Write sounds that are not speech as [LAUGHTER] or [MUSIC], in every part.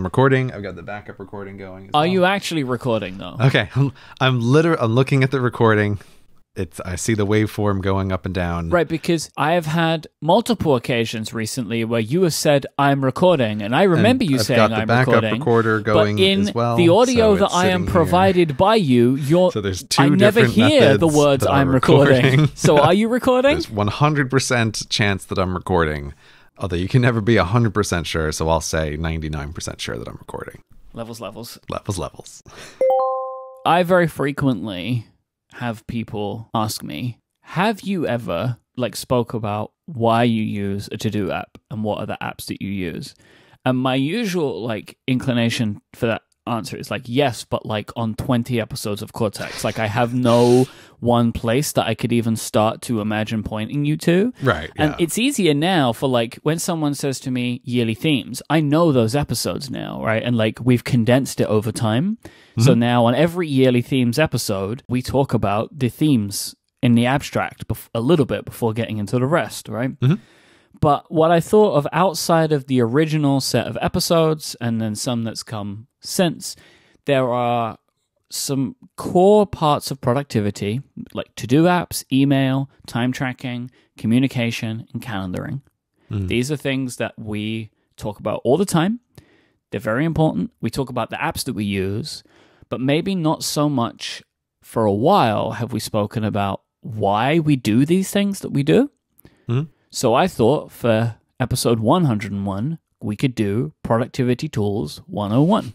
I'm recording. I've got the backup recording going. Are well. you actually recording though? Okay, [LAUGHS] I'm, I'm literally I'm looking at the recording. It's I see the waveform going up and down. Right, because I have had multiple occasions recently where you have said I'm recording, and I remember you I've saying got the I'm backup recording. recorder going but in as well, the audio so that I am sitting here. provided by you, you're So there's two I never hear the words I'm recording. recording. so are you [LAUGHS] recording? There's 100% chance that I'm recording. Although you can never be 100% sure, so I'll say 99% sure that I'm recording. levels, levels. Levels, levels. I very frequently have people ask me, "Have you ever like spoke about why you use a to-do app and what are the apps that you use?" And my usual like inclination for that answer is like yes, but like on 20 episodes of Cortex. Like I have no [LAUGHS] one place that I could even start to imagine pointing you to. Right. And yeah. it's easier now for like when someone says to me yearly themes, I know those episodes now, right? And like we've condensed it over time. So mm-hmm. now on every yearly themes episode, we talk about the themes in the abstract bef- a little bit before getting into the rest, right? Mm-hmm. But what I thought of outside of the original set of episodes and then some that's come since, there are some core parts of productivity like to do apps, email, time tracking, communication, and calendaring. These are things that we talk about all the time. They're very important. We talk about the apps that we use, but maybe not so much for a while have we spoken about why we do these things that we do. Mhm. So I thought for episode 101, we could do Productivity Tools 101.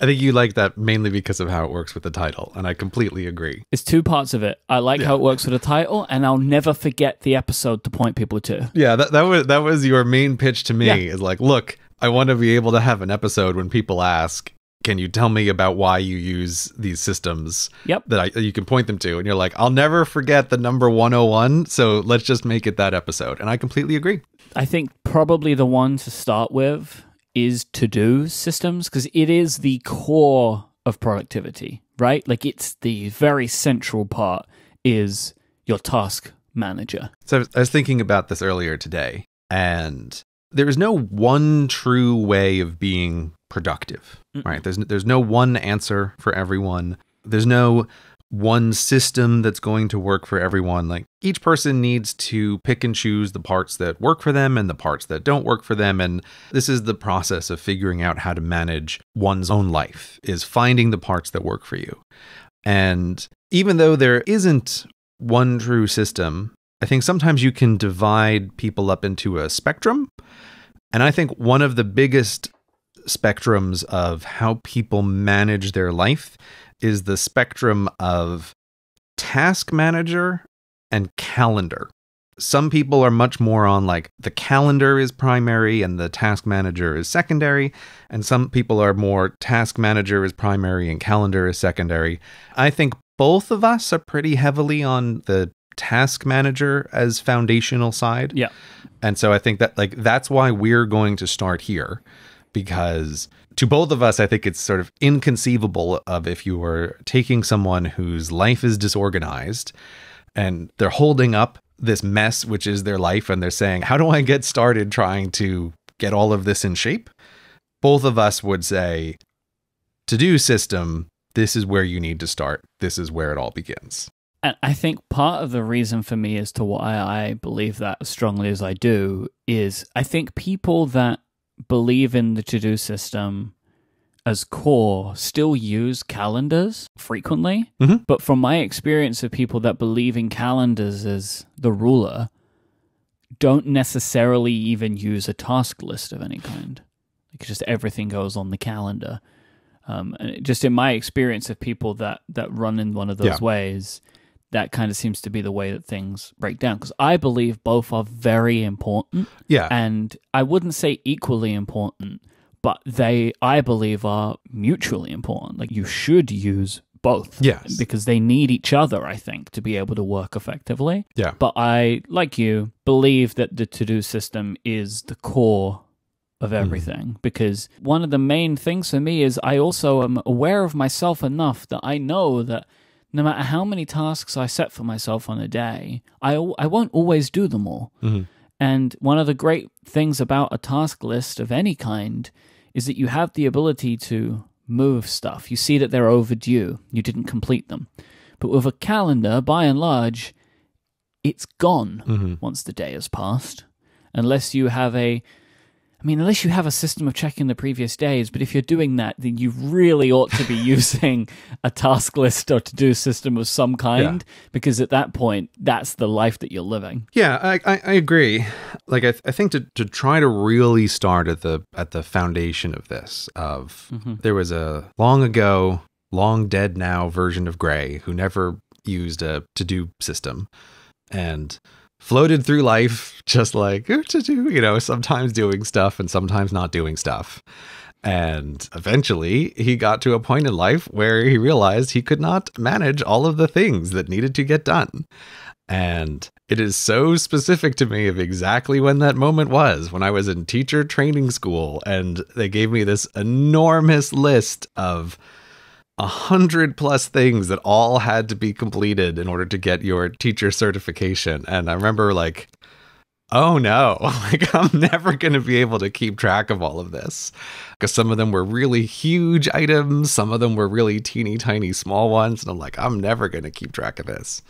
I think you like that mainly because of how it works with the title, and I completely agree. It's two parts of it. I like how it works with the title, and I'll never forget the episode to point people to. Yeah, that, that was that was your main pitch to me. Yeah. Is like, look, I want to be able to have an episode when people ask, "Can you tell me about why you use these systems?" Yep. That I that you can point them to, and you're like, "I'll never forget the number 101." So let's just make it that episode, and I completely agree. I think probably the one to start with is to do systems because it is the core of productivity, right? Like it's the very central part is your task manager. So I was, thinking about this earlier today, and there is no one true way of being productive, right? There's there's no one answer for everyone. There's no one system that's going to work for everyone. Like each person needs to pick and choose the parts that work for them and the parts that don't work for them and this is the process of figuring out how to manage one's own life is finding the parts that work for you. And even though there isn't one true system, I think sometimes you can divide people up into a spectrum. And I think one of the biggest spectrums of how people manage their life is the spectrum of task manager and calendar. Some people are much more on like the calendar is primary and the task manager is secondary, and some people are more task manager is primary and calendar is secondary. I think both of us are pretty heavily on the task manager as foundational side. Yeah. And so I think that like that's why we're going to start here because to both of us I think it's sort of inconceivable of if you were taking someone whose life is disorganized and they're holding up this mess which is their life and they're saying how do I get started trying to get all of this in shape? Both of us would say to do system this is where you need to start. This is where it all begins. And I think part of the reason for me as to why I believe that as strongly as I do is I think people that believe in the to do system as core still use calendars frequently. Mhm. But from my experience of people that believe in calendars as the ruler, don't necessarily even use a task list of any kind. Like just everything goes on the calendar. Um, and just in my experience of people that that run in one of those Yeah. ways, that kind of seems to be the way that things break down. Because I believe both are very important, Yeah. and I wouldn't say equally important, but they I believe are mutually important. Like you should use both, Yes. because they need each other. I think to be able to work effectively. Yeah. But I, like you, believe that the to do system is the core of mm. everything because one of the main things for me is I also am aware of myself enough that I know that no matter how many tasks I set for myself on a day, I, I won't always do them all. Mhm. And one of the great things about a task list of any kind is that you have the ability to move stuff. You see that they're overdue, you didn't complete them. But with a calendar, by and large, it's gone Mm-hmm. once the day has passed. Unless you have a I mean, unless you have a system of checking the previous days, but if you're doing that, then you really ought to be [LAUGHS] using a task list or to do system of some kind, because at that point, that's the life that you're living. Yeah, I, I, I agree. Like I, th- I think to, to try to really start at the at the foundation of this, of mm-hmm. there was a long ago, long dead now version of Grey who never used a to do system, and floated through life just like "Eh, to do, you know, sometimes doing stuff and sometimes not doing stuff. And eventually, he got to a point in life where he realized he could not manage all of the things that needed to get done. And it is so specific to me of exactly when that moment was when I was in teacher training school and they gave me this enormous list of a hundred plus things that all had to be completed in order to get your teacher certification. And I remember like, oh no, [LAUGHS] like I'm never going to be able to keep track of all of this because some of them were really huge items, some of them were really teeny tiny small ones. And I'm like, I'm never going to keep track of this.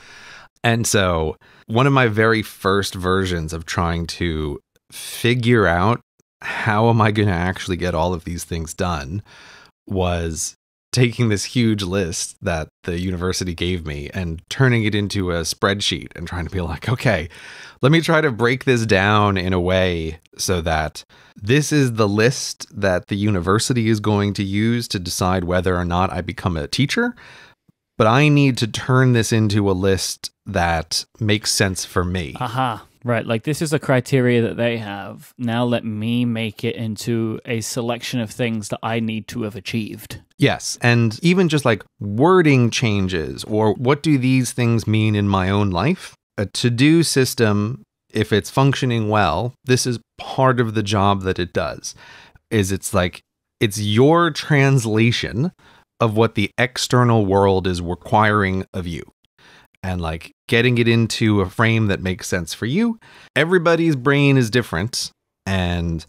And so, one of my very first versions of trying to figure out how am I going to actually get all of these things done was taking this huge list that the university gave me and turning it into a spreadsheet and trying to be like, okay, let me try to break this down in a way so that this is the list that the university is going to use to decide whether or not I become a teacher. But I need to turn this into a list that makes sense for me. Aha. Right. Like this is a criteria that they have. Now let me make it into a selection of things that I need to have achieved. Yes. And even just like wording changes or what do these things mean in my own life? A to do system, if it's functioning well, this is part of the job that it does. Is it's like it's your translation of what the external world is requiring of you and like getting it into a frame that makes sense for you. Everybody's brain is different and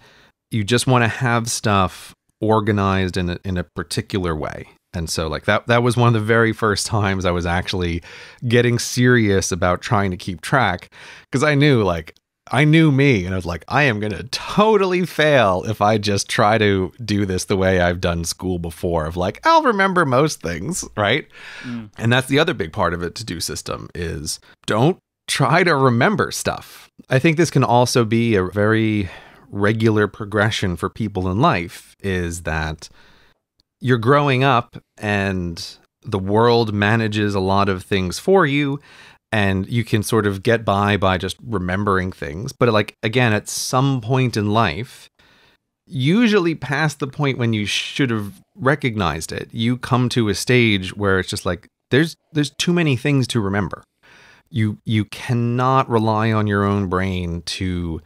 you just want to have stuff organized in a, in a particular way. And so like that that was one of the very first times I was actually getting serious about trying to keep track because I knew like I knew me and I was like I am going to totally fail if I just try to do this the way I've done school before of like I'll remember most things, right? Mm. And that's the other big part of it to do system is don't try to remember stuff. I think this can also be a very regular progression for people in life is that you're growing up and the world manages a lot of things for you and you can sort of get by by just remembering things. But like again at some point in life usually past the point when you should have recognized it you come to a stage where it's just like there's there's too many things to remember. You you cannot rely on your own brain to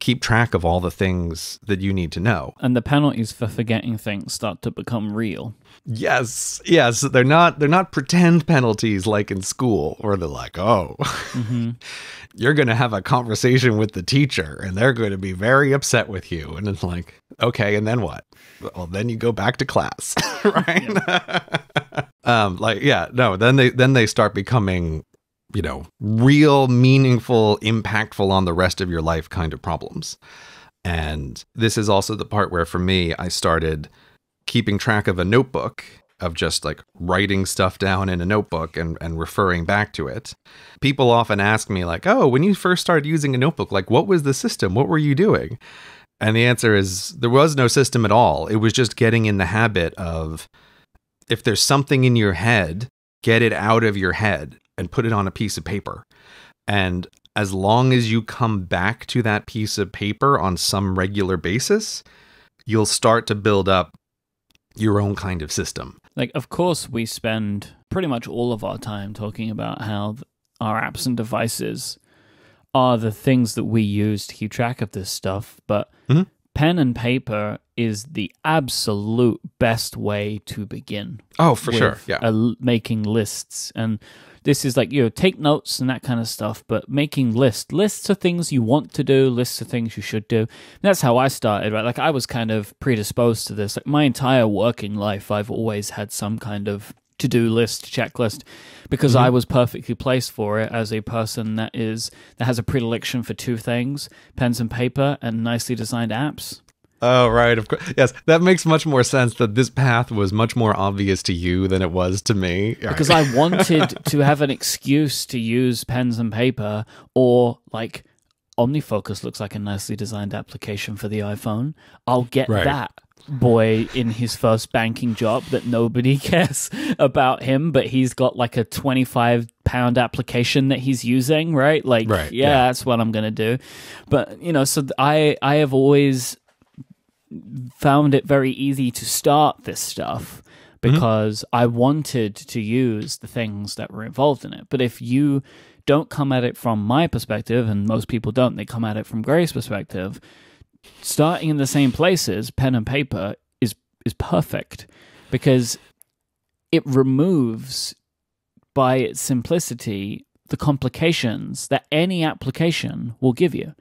keep track of all the things that you need to know And the penalties for forgetting things start to become real. Yes, yes, they're not they're not pretend penalties like in school where they're like, "Oh, [LAUGHS] you're going to have a conversation with the teacher and they're going to be very upset with you." And it's like, "Okay, and then what?" Well, then you go back to class, [LAUGHS] right? [LAUGHS] um like yeah, no, then they then they start becoming you know, real meaningful, impactful on the rest of your life kind of problems. And this is also the part where for me I started keeping track of a notebook of just like writing stuff down in a notebook and, and referring back to it. People often ask me, like, oh, when you first started using a notebook, like, what was the system? What were you doing? And the answer is there was no system at all. It was just getting in the habit of if there's something in your head, get it out of your head and put it on a piece of paper. And as long as you come back to that piece of paper on some regular basis, you'll start to build up your own kind of system. Like, of course, we spend pretty much all of our time talking about how our apps and devices are the things that we use to keep track of this stuff, but Mhm. pen and paper is the absolute best way to begin. Oh, for sure. Yeah. l- making lists and this is like you know take notes and that kind of stuff but making lists lists of things you want to do lists of things you should do. And that's how i started right? Like i was kind of predisposed to this. Like my entire working life i've always had some kind of to-do list checklist because Mm-hmm. i was perfectly placed for it as a person that is that has a predilection for two things pens and paper and nicely designed apps Oh, right. Of course. Yes, that makes much more sense that this path was much more obvious to you than it was to me. because I [LAUGHS] wanted to have an excuse to use pens and paper or like OmniFocus looks like a nicely designed application for the iPhone. I'll get Right. that boy in his first banking job that nobody [LAUGHS] cares about him, but he's got like a 25 pound application that he's using, right? Like, Right, yeah, yeah. that's what I'm going to do. But, you know, so I, I have always found it very easy to start this stuff mm-hmm. because I wanted to use the things that were involved in it. But if you don't come at it from my perspective, and most people don't, they come at it from Grey's perspective, starting in the same places, pen and paper, is is perfect because it removes by its simplicity the complications that any application will give you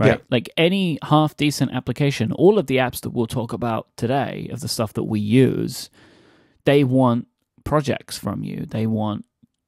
right? Yeah. Like any half decent application, all of the apps that we'll talk about today, of the stuff that we use, they want projects from you. They want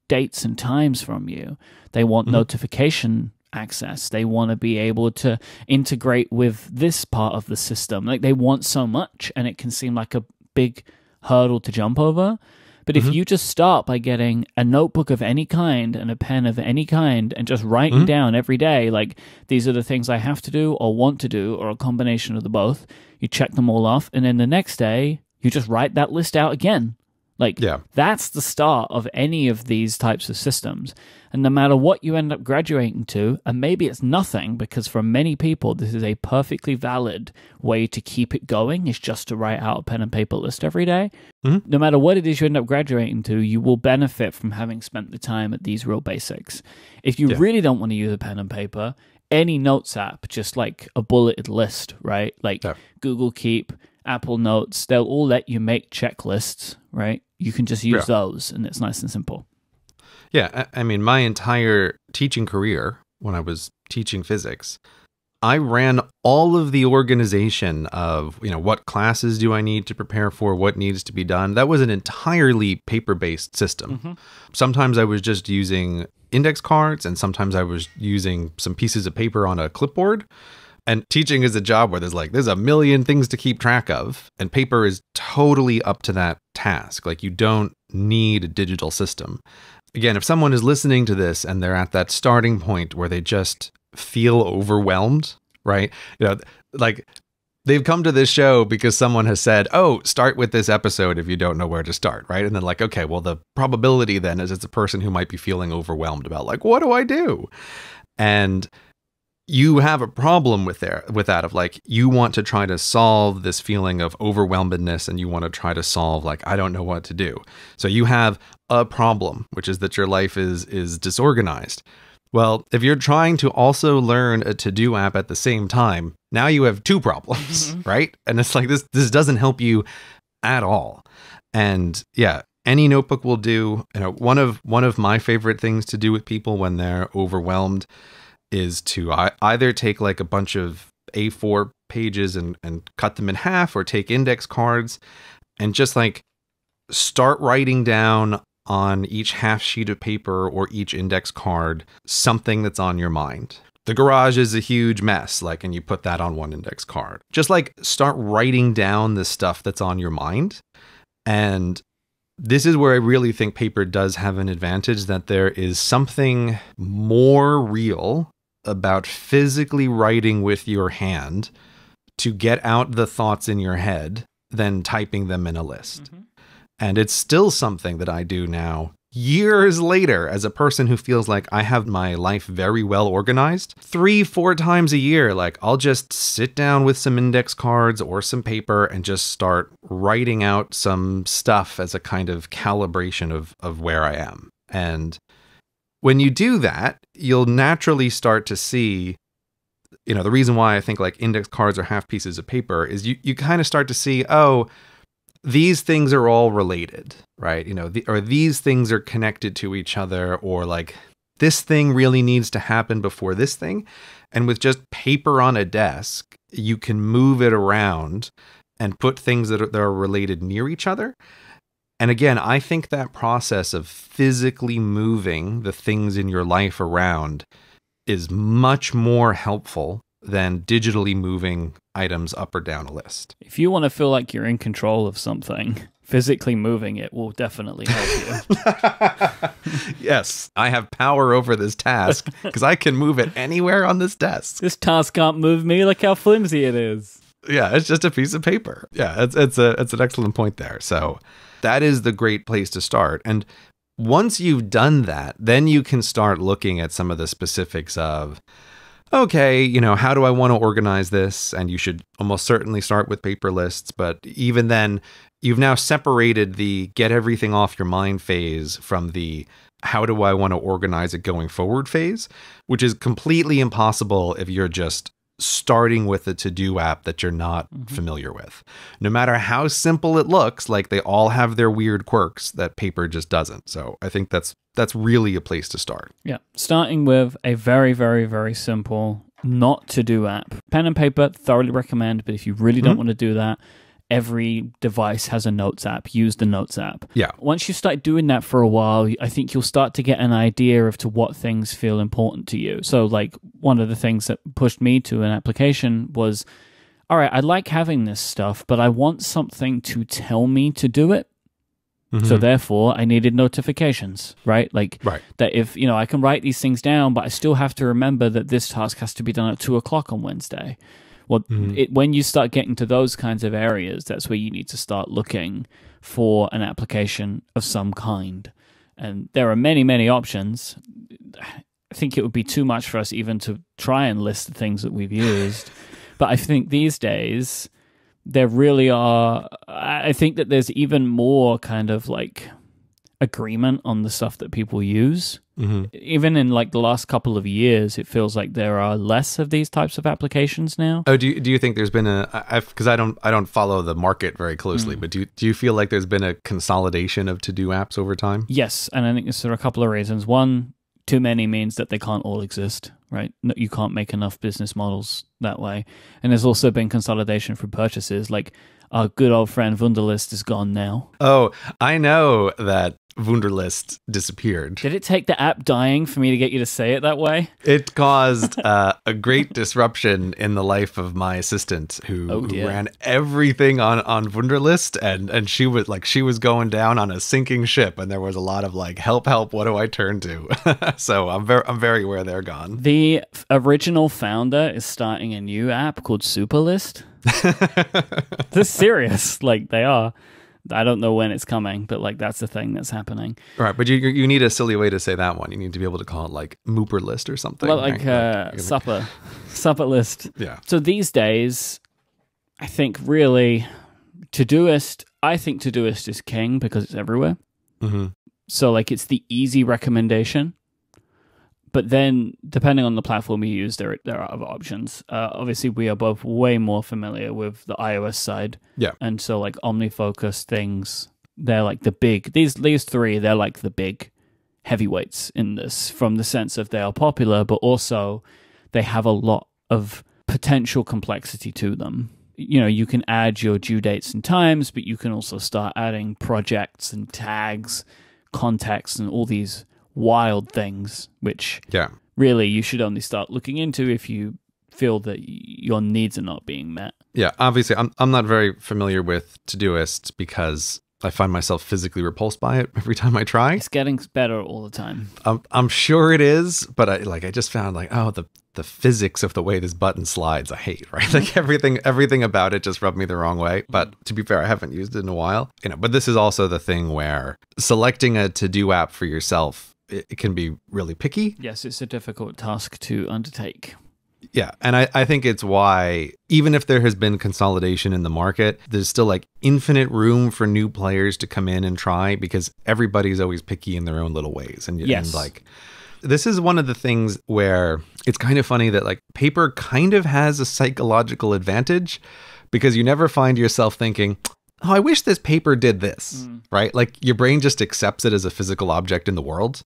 dates and times from you. They want Mhm. notification access. They want to be able to integrate with this part of the system. Like they want so much, and it can seem like a big hurdle to jump over. But if Mhm. you just start by getting a notebook of any kind and a pen of any kind and just writing Mhm. down every day, like these are the things I have to do or want to do, or a combination of the both, you check them all off. And then the next day, you just write that list out again. Like, Yeah. that's the start of any of these types of systems. And no matter what you end up graduating to, and maybe it's nothing, because for many people, this is a perfectly valid way to keep it going, is just to write out a pen and paper list every day. Mhm. No matter what it is you end up graduating to, you will benefit from having spent the time at these real basics. If you Yeah. really don't want to use a pen and paper, any notes app, just like a bulleted list, right? Like Yeah. Google Keep, Apple Notes, they'll all let you make checklists, right? You can just use Yeah. those and it's nice and simple. Yeah, I, I mean, my entire teaching career, when I was teaching physics, I ran all of the organization of, you know, what classes do I need to prepare for, what needs to be done. That was an entirely paper based system. Mm-hmm. Sometimes I was just using index cards, and sometimes I was using some pieces of paper on a clipboard. And teaching is a job where there's like, there's a million things to keep track of, and paper is totally up to that task. Like, you don't need a digital system again, if someone is listening to this and they're at that starting point where they just feel overwhelmed, right? You know, like they've come to this show because someone has said, "Oh, start with this episode if you don't know where to start," right? And then like, okay, well, the probability then is it's a person who might be feeling overwhelmed about like, what do I do? And you have a problem with there with that of like you want to try to solve this feeling of overwhelmedness and you want to try to solve like I don't know what to do. So you have a problem, which is that your life is is disorganized. Well, if you're trying to also learn a to-do app at the same time, now you have two problems, mm-hmm. [LAUGHS] right? And it's like this this doesn't help you at all. And yeah, any notebook will do. You know, one of one of my favorite things to do with people when they're overwhelmed is to either take like a bunch of A4 pages and, and cut them in half or take index cards and just like start writing down on each half sheet of paper or each index card something that's on your mind. The garage is a huge mess, like, and you put that on one index card. Just like start writing down the stuff that's on your mind. And this is where I really think paper does have an advantage that there is something more real about physically writing with your hand to get out the thoughts in your head than typing them in a list. Mm-hmm. And it's still something that I do now, years later, as a person who feels like I have my life very well organized. Three, four times a year, like I'll just sit down with some index cards or some paper and just start writing out some stuff as a kind of calibration of, of where I am. And when you do that, you'll naturally start to see you know the reason why i think like index cards are half pieces of paper is you, you kind of start to see oh these things are all related, right? You know, the, or these things are connected to each other, or like this thing really needs to happen before this thing. And with just paper on a desk, you can move it around and put things that are, that are related near each other. And again, I think that process of physically moving the things in your life around is much more helpful than digitally moving items up or down a list. If you want to feel like you're in control of something, [LAUGHS] physically moving it will definitely help you. [LAUGHS] [LAUGHS] yes, I have power over this task because I can move it anywhere on this desk. This task can't move me. Look how flimsy it is. Yeah, it's just a piece of paper. Yeah, it's it's a it's an excellent point there. So that is the great place to start. And once you've done that, then you can start looking at some of the specifics of okay, you know, how do I want to organize this? And you should almost certainly start with paper lists. But even then, you've now separated the get everything off your mind phase from the how do I want to organize it going forward phase, which is completely impossible if you're just starting with a to do app that you're not mm-hmm. familiar with. No matter how simple it looks, like they all have their weird quirks that paper just doesn't. So I think that's that's really a place to start. Yeah. Starting with a very, very, very simple not to do app. Pen and paper, thoroughly recommend, but if you really don't mm-hmm. want to do that, every device has a notes app. Use the notes app. Yeah. Once you start doing that for a while, I think you'll start to get an idea of to what things feel important to you. So, like one of the things that pushed me to an application was, all right, I like having this stuff, but I want something to tell me to do it. Mm-hmm. So therefore, I needed notifications, right? Like right. that if you know I can write these things down, but I still have to remember that this task has to be done at two o'clock on Wednesday. Well, mm-hmm. it, when you start getting to those kinds of areas, that's where you need to start looking for an application of some kind. And there are many, many options. I think it would be too much for us even to try and list the things that we've used. [LAUGHS] but I think these days, there really are. I think that there's even more kind of like agreement on the stuff that people use. Mm-hmm. Even in like the last couple of years, it feels like there are less of these types of applications now. Oh, do you, do you think there's been a? Because I don't I don't follow the market very closely, mm. but do you, do you feel like there's been a consolidation of to do apps over time? Yes, and I think there's a couple of reasons. One, too many means that they can't all exist, right? You can't make enough business models that way. And there's also been consolidation for purchases. Like our good old friend Wunderlist is gone now. Oh, I know that Wunderlist disappeared. Did it take the app dying for me to get you to say it that way? It caused [LAUGHS] uh, a great disruption in the life of my assistant, who, oh, who, ran everything on on Wunderlist, and and she was like she was going down on a sinking ship, and there was a lot of like help, help, what do I turn to? [LAUGHS] so I'm very I'm very aware they're gone. The original founder is starting a new app called Superlist. [LAUGHS] this serious, like they are. I don't know when it's coming, but like that's the thing that's happening. Right, but you you need a silly way to say that one. You need to be able to call it like Mooper list or something. Well, like right? uh, supper, supper list. Yeah. So these days, I think really Todoist. I think Todoist is king because it's everywhere. Mm-hmm. So like it's the easy recommendation but then depending on the platform you use there there are other options. Uh, obviously we are both way more familiar with the ios side. Yeah. And so like omnifocus things they're like the big these these three they're like the big heavyweights in this from the sense of they are popular but also they have a lot of potential complexity to them. You know you can add your due dates and times but you can also start adding projects and tags context and all these wild things, which yeah. really you should only start looking into if you feel that your needs are not being met. Yeah, obviously, I'm I'm not very familiar with Todoist because I find myself physically repulsed by it [LAUGHS] every time I try. It's getting better all the time. I'm I'm sure it is, but I like I just found like oh the the physics of the way this button slides I hate, [LAUGHS] right? Like [LAUGHS] everything everything about it just rubbed me the wrong way. Mm-hmm. But to be fair, I haven't used it in a while. You know, but this is also the thing where selecting a to-do app for yourself it, can be really picky. Yes, it's a difficult task to undertake. Yeah. And I, I think it's why, even if there has been consolidation in the market, there's still like infinite room for new players to come in and try because everybody's always picky in their own little ways. And, yes. and like, this is one of the things where it's kind of funny that like paper kind of has a psychological advantage because you never find yourself thinking, oh, I wish this paper did this, mm. right? Like your brain just accepts it as a physical object in the world.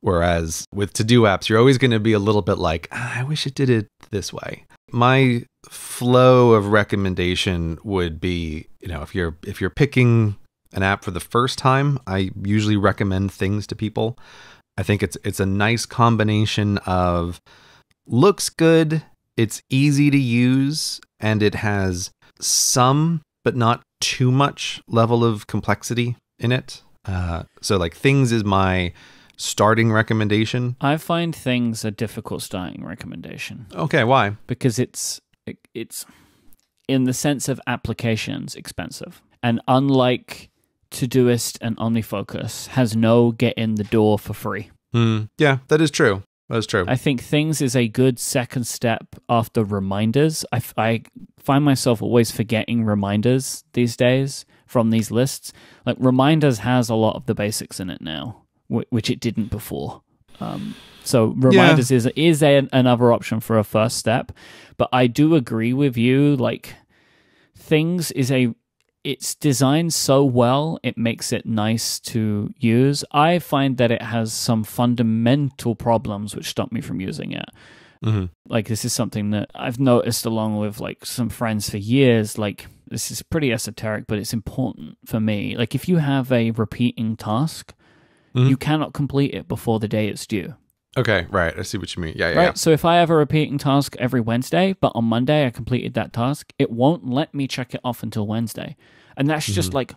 Whereas with to do apps, you're always going to be a little bit like, ah, I wish it did it this way. My flow of recommendation would be, you know, if you're if you're picking an app for the first time, I usually recommend things to people. I think it's it's a nice combination of looks good, it's easy to use, and it has some but not too much level of complexity in it. Uh, so like things is my starting recommendation. I find things a difficult starting recommendation. Okay, why? Because it's it's in the sense of applications expensive. And unlike Todoist and OmniFocus has no get in the door for free. Mm, yeah, that is true. That's true. I think things is a good second step after reminders. I, I find myself always forgetting reminders these days from these lists. Like reminders has a lot of the basics in it now, which it didn't before. Um, so reminders yeah. is is a, another option for a first step, but I do agree with you. Like things is a it's designed so well, it makes it nice to use. I find that it has some fundamental problems which stop me from using it. Mm-hmm. Like this is something that I've noticed along with like some friends for years. Like this is pretty esoteric, but it's important for me. Like if you have a repeating task, mm-hmm. you cannot complete it before the day it's due. Okay, right. I see what you mean. Yeah, yeah. Right. Yeah. So if I have a repeating task every Wednesday, but on Monday I completed that task, it won't let me check it off until Wednesday. And that's mm-hmm. just like,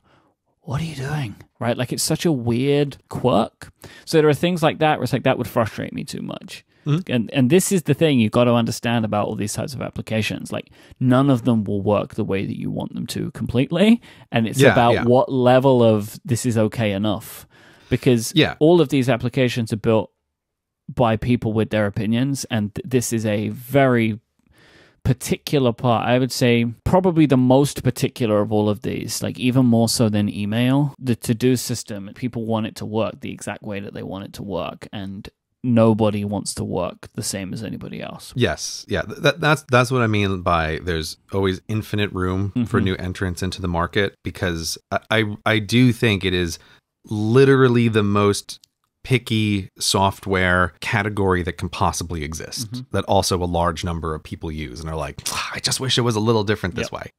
what are you doing? Right? Like it's such a weird quirk. So there are things like that where it's like that would frustrate me too much. Mm-hmm. And and this is the thing you've got to understand about all these types of applications. Like none of them will work the way that you want them to completely. And it's yeah, about yeah. what level of this is okay enough. Because yeah. all of these applications are built by people with their opinions, and th- this is a very particular part. I would say probably the most particular of all of these, like even more so than email. The to do system, people want it to work the exact way that they want it to work. And nobody wants to work the same as anybody else. Yes, yeah, that, that's that's what I mean by there's always infinite room mm-hmm. for new entrants into the market because I I do think it is literally the most picky software category that can possibly exist mm-hmm. that also a large number of people use and are like i just wish it was a little different this yep. way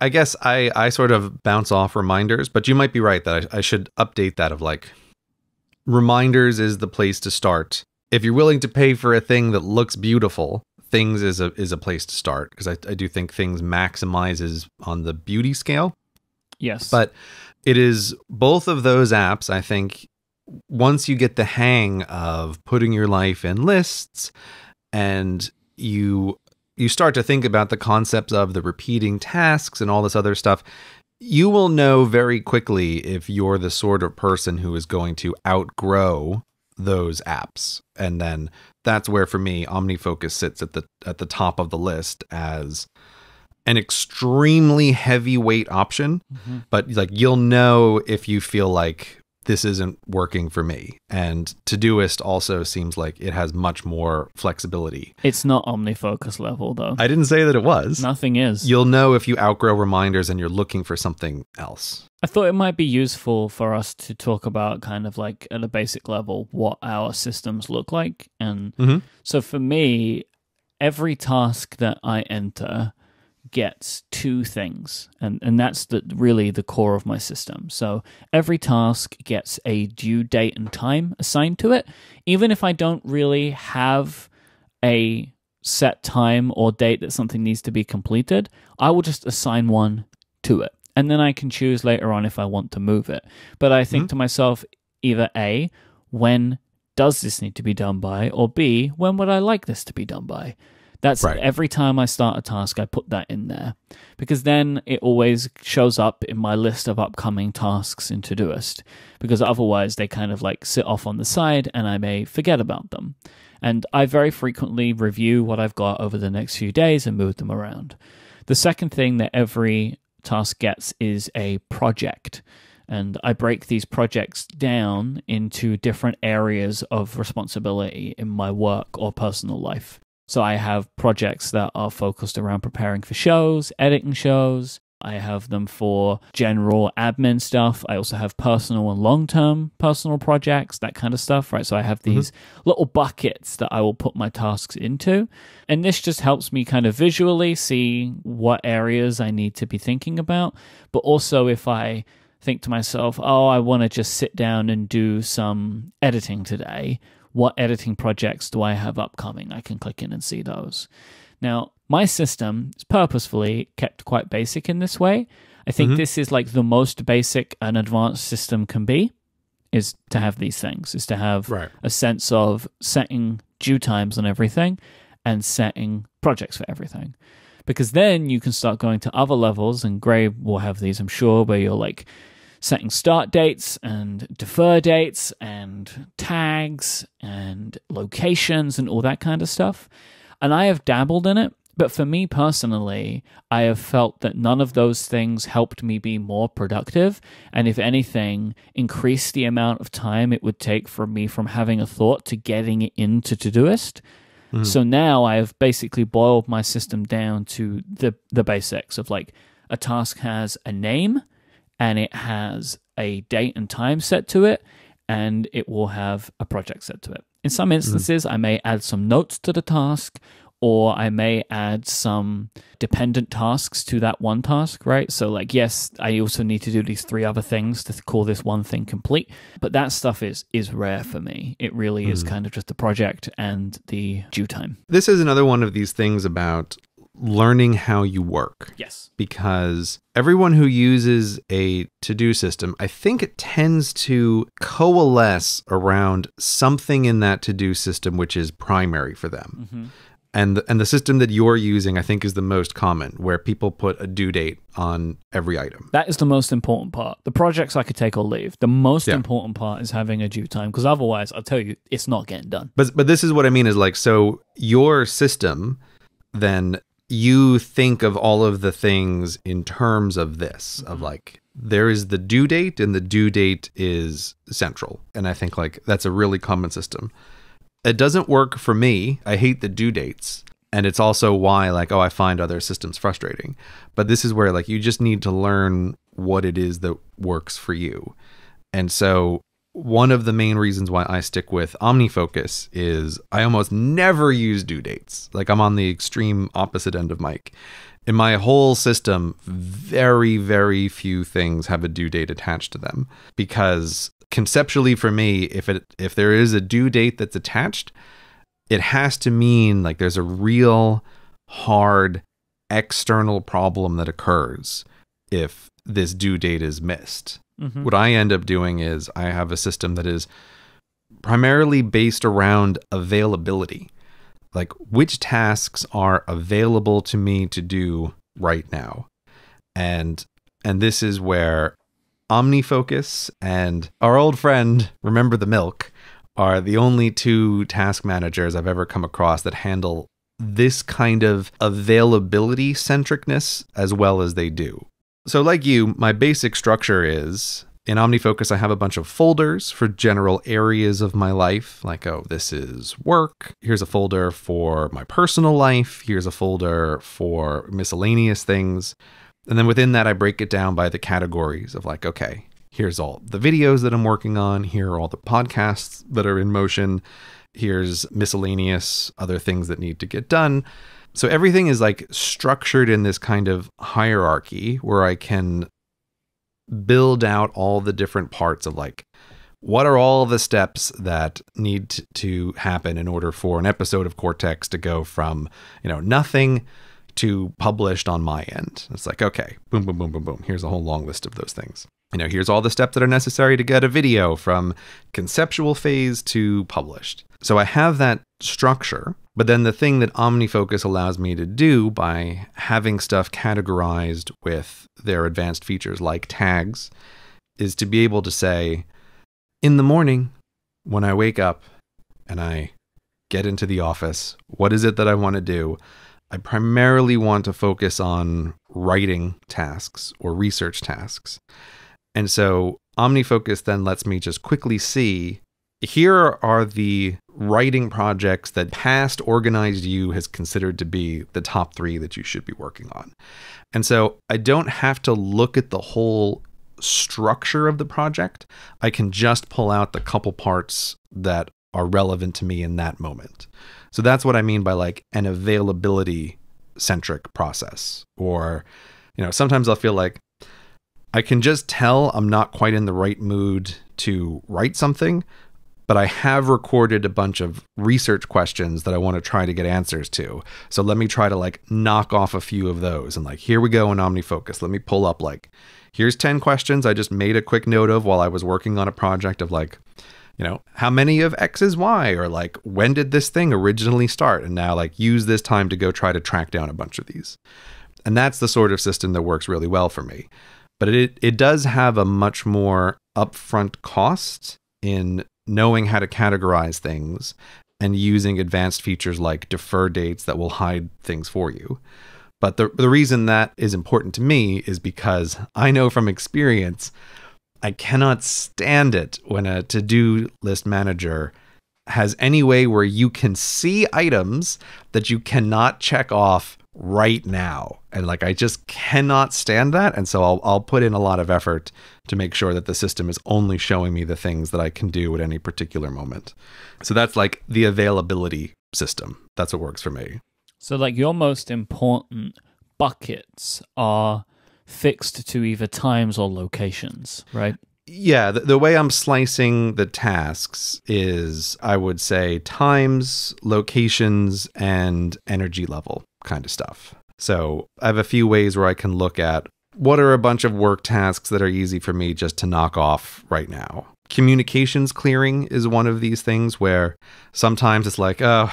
i guess i i sort of bounce off reminders but you might be right that I, I should update that of like reminders is the place to start if you're willing to pay for a thing that looks beautiful things is a is a place to start because I, I do think things maximizes on the beauty scale yes but it is both of those apps i think once you get the hang of putting your life in lists and you you start to think about the concepts of the repeating tasks and all this other stuff you will know very quickly if you're the sort of person who is going to outgrow those apps and then that's where for me omnifocus sits at the at the top of the list as an extremely heavyweight option mm-hmm. but like you'll know if you feel like this isn't working for me. And Todoist also seems like it has much more flexibility. It's not OmniFocus level, though. I didn't say that it was. Nothing is. You'll know if you outgrow reminders and you're looking for something else. I thought it might be useful for us to talk about kind of like at a basic level what our systems look like. And mm-hmm. so for me, every task that I enter, gets two things, and, and that's the, really the core of my system. So every task gets a due date and time assigned to it, even if I don't really have a set time or date that something needs to be completed, I will just assign one to it. And then I can choose later on if I want to move it. But I think mm-hmm. to myself, either A, when does this need to be done by? Or B, when would I like this to be done by? That's right. every time I start a task, I put that in there because then it always shows up in my list of upcoming tasks in Todoist. Because otherwise, they kind of like sit off on the side and I may forget about them. And I very frequently review what I've got over the next few days and move them around. The second thing that every task gets is a project. And I break these projects down into different areas of responsibility in my work or personal life. So I have projects that are focused around preparing for shows, editing shows, I have them for general admin stuff. I also have personal and long term personal projects, that kind of stuff, right? So I have Mm-hmm. these little buckets that I will put my tasks into. And this just helps me kind of visually see what areas I need to be thinking about. But also, if I think to myself, oh, I want to just sit down and do some editing today, what editing projects do I have upcoming? I can click in and see those. Now, my system is purposefully kept quite basic in this way. I think mm-hmm. this is like the most basic an advanced system can be is to have these things, is to have Right. a sense of setting due times on everything and setting projects for everything. Because then you can start going to other levels, and Grey will have these, I'm sure, where you're like setting start dates and defer dates and tags and locations and all that kind of stuff. And I have dabbled in it, but for me personally, I have felt that none of those things helped me be more productive. And if anything, increased the amount of time it would take for me from having a thought to getting it into Todoist. Hmm. So now I have basically boiled my system down to the the basics of like a task has a name and it has a date and time set to it and it will have a project set to it. In some mm-hmm. instances, I may add some notes to the task or I may add some dependent tasks to that one task, right? So, like, yes, I also need to do these three other things to call this one thing complete, but that stuff is is rare for me. It really is mm. kind of just the project and the due time. This is another one of these things about learning how you work. Yes. because everyone who uses a to do system, I think it tends to coalesce around something in that to do system which is primary for them. Mm-hmm. And the, and the system that you're using, I think, is the most common, where people put a due date on every item. That is the most important part. The projects I could take or leave. The most Yeah. important part is having a due time because otherwise, I'll tell you, it's not getting done. But but this is what I mean is like so your system then you think of all of the things in terms of this of mm-hmm. like there is the due date and the due date is central and I think like that's a really common system. It doesn't work for me. I hate the due dates and it's also why like oh I find other systems frustrating. But this is where like you just need to learn what it is that works for you. And so one of the main reasons why I stick with OmniFocus is I almost never use due dates. Like I'm on the extreme opposite end of Myke. In my whole system, very, very few things have a due date attached to them because conceptually for me, if it if there is a due date that's attached, it has to mean like there's a real hard external problem that occurs if this due date is missed. Mhm. What I end up doing is I have a system that is primarily based around availability. Like which tasks are available to me to do right now. And and this is where OmniFocus and our old friend Remember the Milk are the only two task managers I've ever come across that handle this kind of availability centricness as well as they do. So, like you, my basic structure is in OmniFocus, I have a bunch of folders for general areas of my life, like, oh, this is work. Here's a folder for my personal life. Here's a folder for miscellaneous things. And then within that, I break it down by the categories of, like, okay, here's all the videos that I'm working on. Here are all the podcasts that are in motion. Here's miscellaneous other things that need to get done. So everything is like structured in this kind of hierarchy where I can build out all the different parts of like what are all the steps that need to happen in order for an episode of Cortex to go from, you know, nothing to published on my end. It's like, okay, boom, boom, boom, boom, boom. Here's a whole long list of those things. You know, here's all the steps that are necessary to get a video from conceptual phase to published. So I have that structure, but then the thing that OmniFocus allows me to do by having stuff categorized with their advanced features like tags is to be able to say, in the morning, when I wake up and I get into the office, what is it that I want to do? I primarily want to focus on writing tasks or research tasks. And so OmniFocus then lets me just quickly see here are the writing projects that past organized you has considered to be the top three that you should be working on. And so I don't have to look at the whole structure of the project. I can just pull out the couple parts that are relevant to me in that moment. So that's what I mean by like an availability centric process. Or, you know, sometimes I'll feel like I can just tell I'm not quite in the right mood to write something, but I have recorded a bunch of research questions that I want to try to get answers to. So let me try to like knock off a few of those and like, here we go in OmniFocus. Let me pull up like, here's 10 questions I just made a quick note of while I was working on a project of like, you know, how many of X is Y or like, when did this thing originally start? And now like use this time to go try to track down a bunch of these. And that's the sort of system that works really well for me. But it, it does have a much more upfront cost in knowing how to categorize things and using advanced features like defer dates that will hide things for you. But the, the reason that is important to me is because I know from experience, I cannot stand it when a to do list manager has any way where you can see items that you cannot check off right now. And like I just cannot stand that. And so I'll I'll put in a lot of effort to make sure that the system is only showing me the things that I can do at any particular moment. So that's like the availability system. That's what works for me. So like your most important buckets are fixed to either times or locations, right? Yeah, the, the, way I'm slicing the tasks is I would say times, locations, and energy level kind of stuff. So I have a few ways where I can look at what are a bunch of work tasks that are easy for me just to knock off right now. Communications clearing is one of these things where sometimes it's like, oh,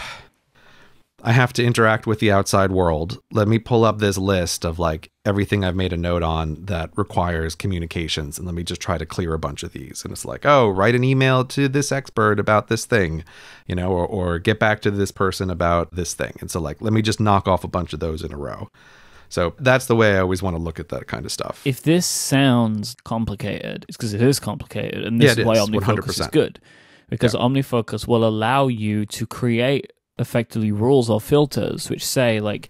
I have to interact with the outside world. Let me pull up this list of like everything I've made a note on that requires communications and let me just try to clear a bunch of these. And it's like, oh, write an email to this expert about this thing, you know, or, or get back to this person about this thing. And so, like, let me just knock off a bunch of those in a row. So that's the way I always want to look at that kind of stuff. If this sounds complicated, it's because it is complicated. And this yeah, is why is, OmniFocus 100%. is good. Because yeah. OmniFocus will allow you to create effectively rules or filters which say like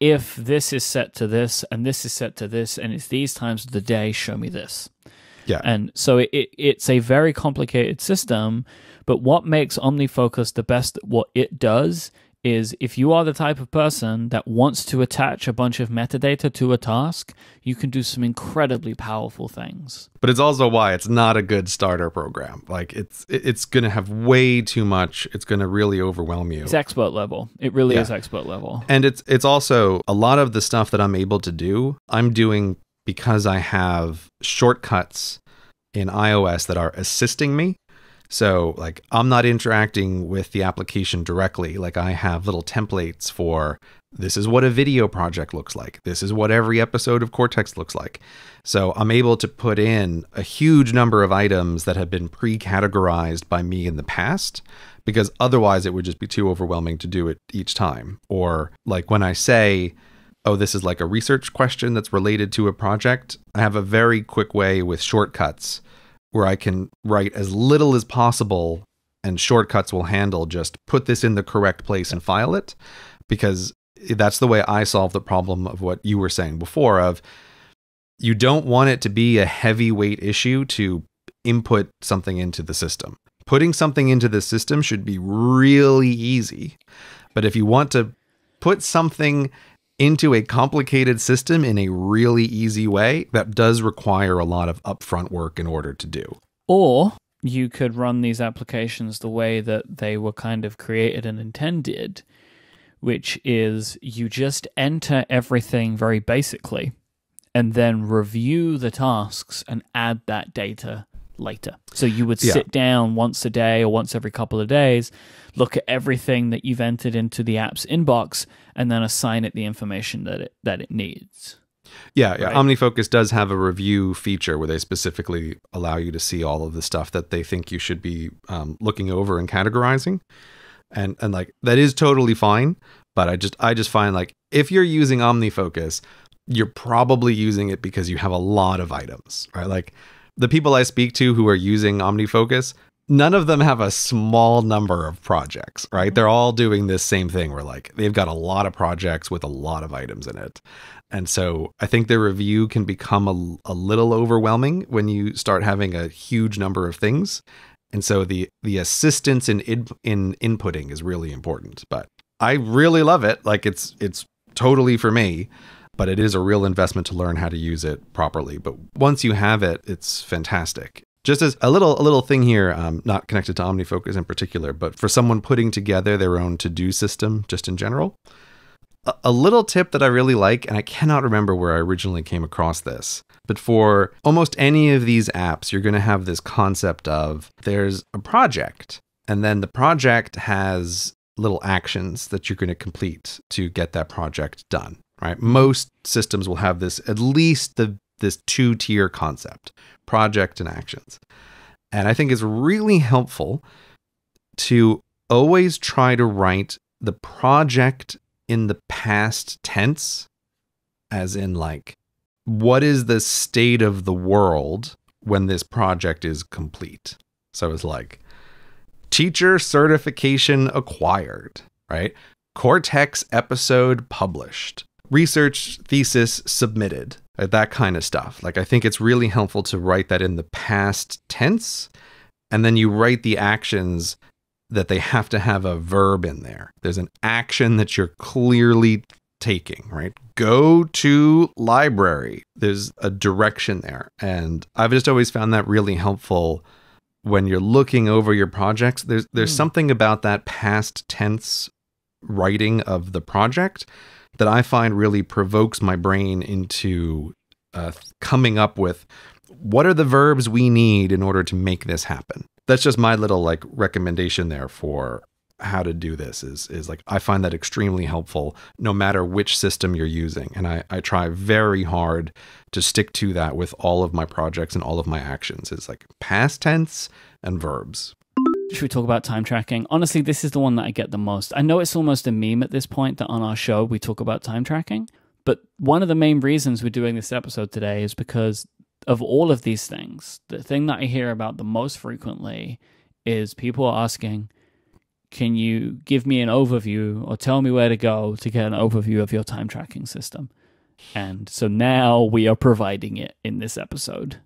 if this is set to this and this is set to this and it's these times of the day show me this. Yeah. And so it, it it's a very complicated system but what makes OmniFocus the best at what it does is if you are the type of person that wants to attach a bunch of metadata to a task, you can do some incredibly powerful things. But it's also why it's not a good starter program. Like it's it's going to have way too much. It's going to really overwhelm you. It's expert level. It really yeah. is expert level. And it's it's also a lot of the stuff that I'm able to do, I'm doing because I have shortcuts in iOS that are assisting me so, like, I'm not interacting with the application directly. Like, I have little templates for this is what a video project looks like. This is what every episode of Cortex looks like. So, I'm able to put in a huge number of items that have been pre categorized by me in the past because otherwise it would just be too overwhelming to do it each time. Or, like, when I say, oh, this is like a research question that's related to a project, I have a very quick way with shortcuts where I can write as little as possible and shortcuts will handle just put this in the correct place and file it because that's the way I solve the problem of what you were saying before of you don't want it to be a heavyweight issue to input something into the system. Putting something into the system should be really easy. But if you want to put something into a complicated system in a really easy way that does require a lot of upfront work in order to do. Or you could run these applications the way that they were kind of created and intended, which is you just enter everything very basically and then review the tasks and add that data later. So you would sit yeah. down once a day or once every couple of days, look at everything that you've entered into the app's inbox, and then assign it the information that it that it needs. Yeah, yeah. Right? OmniFocus does have a review feature where they specifically allow you to see all of the stuff that they think you should be um, looking over and categorizing, and and like that is totally fine. But I just I just find like if you're using OmniFocus, you're probably using it because you have a lot of items, right? Like the people I speak to who are using OmniFocus, none of them have a small number of projects, right? Mm-hmm. They're all doing this same thing where like they've got a lot of projects with a lot of items in it. And so I think the review can become a, a little overwhelming when you start having a huge number of things. And so the the assistance in in, in inputting is really important. But I really love it. Like it's it's totally for me, but it is a real investment to learn how to use it properly. But once you have it, it's fantastic. Just as a little a little thing here, um, not connected to OmniFocus in particular, but for someone putting together their own to do system, just in general, a, a little tip that I really like, and I cannot remember where I originally came across this, but for almost any of these apps, you're going to have this concept of there's a project, and then the project has little actions that you're going to complete to get that project done right most systems will have this at least the this two tier concept project and actions. And I think it's really helpful to always try to write the project in the past tense, as in, like, what is the state of the world when this project is complete? So it's like, teacher certification acquired, right? Cortex episode published, research thesis submitted, uh, that kind of stuff. Like, I think it's really helpful to write that in the past tense, and then you write the actions that they have to have a verb in there. There's an action that you're clearly taking, right? Go to library. There's a direction there. And I've just always found that really helpful when you're looking over your projects. There's there's mm. something about that past tense writing of the project that I find really provokes my brain into uh, coming up with what are the verbs we need in order to make this happen. That's just my little like recommendation there for how to do this is is like I find that extremely helpful no matter which system you're using and I, I try very hard to stick to that with all of my projects and all of my actions is like past tense and verbs should we talk about time tracking? Honestly, this is the one that I get the most. I know it's almost a meme at this point that on our show we talk about time tracking, but one of the main reasons we're doing this episode today is because of all of these things. The thing that I hear about the most frequently is people are asking, Can you give me an overview or tell me where to go to get an overview of your time tracking system? And so now we are providing it in this episode.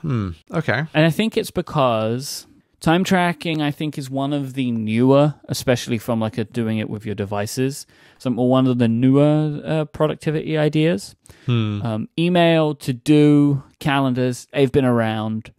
Hmm. Okay. And I think it's because Time tracking, I think, is one of the newer, especially from like a, doing it with your devices. Some one of the newer uh, productivity ideas. Hmm. Um, email, to do, calendars, they've been around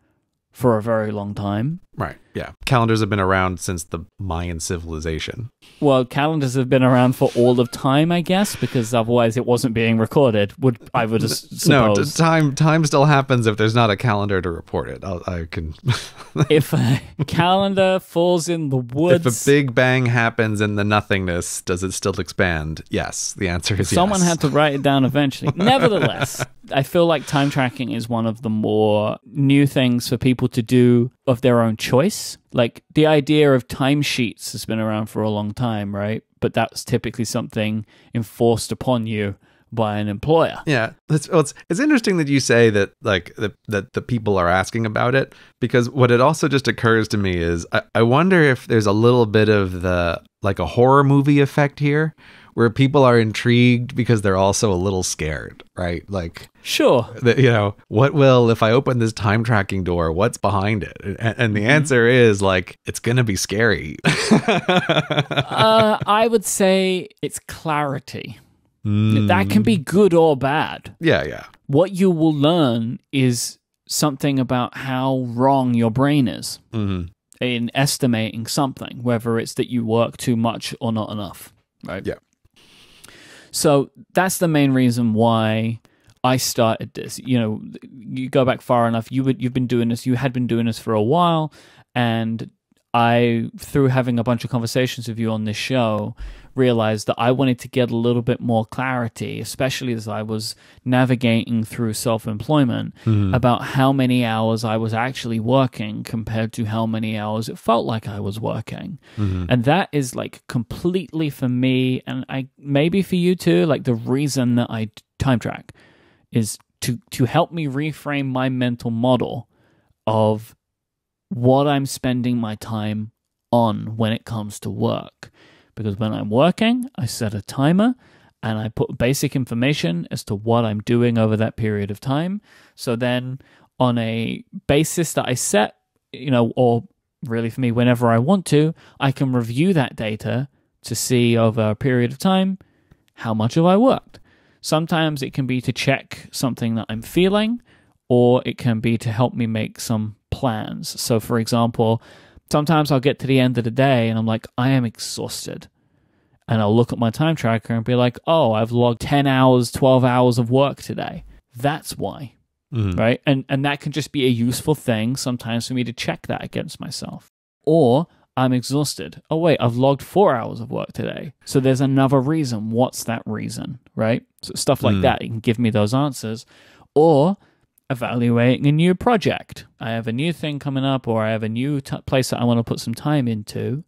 for a very long time. Right. Yeah. Calendars have been around since the Mayan civilization. Well, calendars have been around for all of time, I guess, because otherwise it wasn't being recorded. Would I would suppose? No, time time still happens if there's not a calendar to report it. I'll, i can. [LAUGHS] if a calendar falls in the woods, if a big bang happens in the nothingness, does it still expand? Yes. The answer is Someone yes. had to write it down eventually. [LAUGHS] Nevertheless, I feel like time tracking is one of the more new things for people to do of their own choice. Like the idea of timesheets has been around for a long time, right? But that's typically something enforced upon you by an employer. Yeah, it's it's, it's interesting that you say that like that that the people are asking about it because what it also just occurs to me is I, I wonder if there's a little bit of the like a horror movie effect here where people are intrigued because they're also a little scared, right? Like, sure, the, you know, what will if I open this time tracking door? What's behind it? And, and the mm-hmm. answer is like, it's gonna be scary. [LAUGHS] uh, I would say it's clarity. Mm. That can be good or bad. Yeah, yeah. What you will learn is something about how wrong your brain is mm-hmm. in estimating something, whether it's that you work too much or not enough. Right. Yeah. So that's the main reason why I started this. You know, you go back far enough. You would you've been doing this. You had been doing this for a while, and I, through having a bunch of conversations with you on this show, realized that I wanted to get a little bit more clarity, especially as I was navigating through self employment, mm-hmm. about how many hours I was actually working compared to how many hours it felt like I was working. Mm-hmm. And that is like completely for me, and I maybe for you too, like the reason that I time track is to to help me reframe my mental model of what I'm spending my time on when it comes to work. Because when I'm working, I set a timer and I put basic information as to what I'm doing over that period of time. So then, on a basis that I set, you know, or really for me, whenever I want to, I can review that data to see over a period of time how much have I worked. Sometimes it can be to check something that I'm feeling, or it can be to help me make some plans. So, for example, sometimes I'll get to the end of the day and I'm like, I am exhausted. And I'll look at my time tracker and be like, oh, I've logged 10 hours, 12 hours of work today. That's why. Mm-hmm. Right. And, and that can just be a useful thing sometimes for me to check that against myself. Or I'm exhausted. Oh, wait, I've logged four hours of work today. So there's another reason. What's that reason? Right. So stuff like mm. that. You can give me those answers. Or evaluating a new project. I have a new thing coming up, or I have a new t- place that I want to put some time into.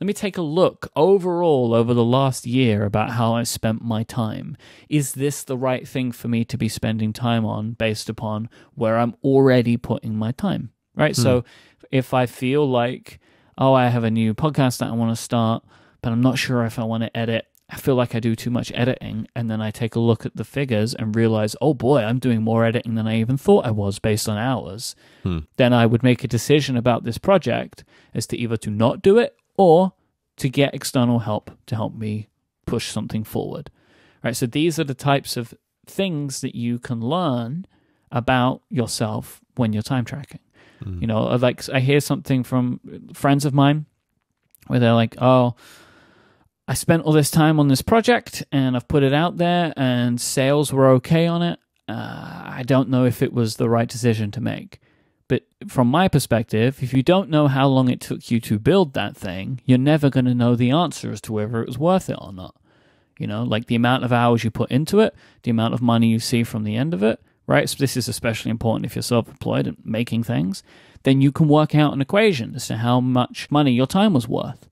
Let me take a look overall over the last year about how I spent my time. Is this the right thing for me to be spending time on based upon where I'm already putting my time? Right. Hmm. So if I feel like, oh, I have a new podcast that I want to start, but I'm not sure if I want to edit I feel like I do too much editing, and then I take a look at the figures and realize, oh boy, I'm doing more editing than I even thought I was based on hours. Hmm. Then I would make a decision about this project as to either to not do it or to get external help to help me push something forward. Right. So these are the types of things that you can learn about yourself when you're time tracking. Hmm. You know, like I hear something from friends of mine where they're like, oh I spent all this time on this project and I've put it out there, and sales were okay on it. Uh, I don't know if it was the right decision to make. But from my perspective, if you don't know how long it took you to build that thing, you're never going to know the answer as to whether it was worth it or not. You know, like the amount of hours you put into it, the amount of money you see from the end of it, right? So this is especially important if you're self employed and making things. Then you can work out an equation as to how much money your time was worth.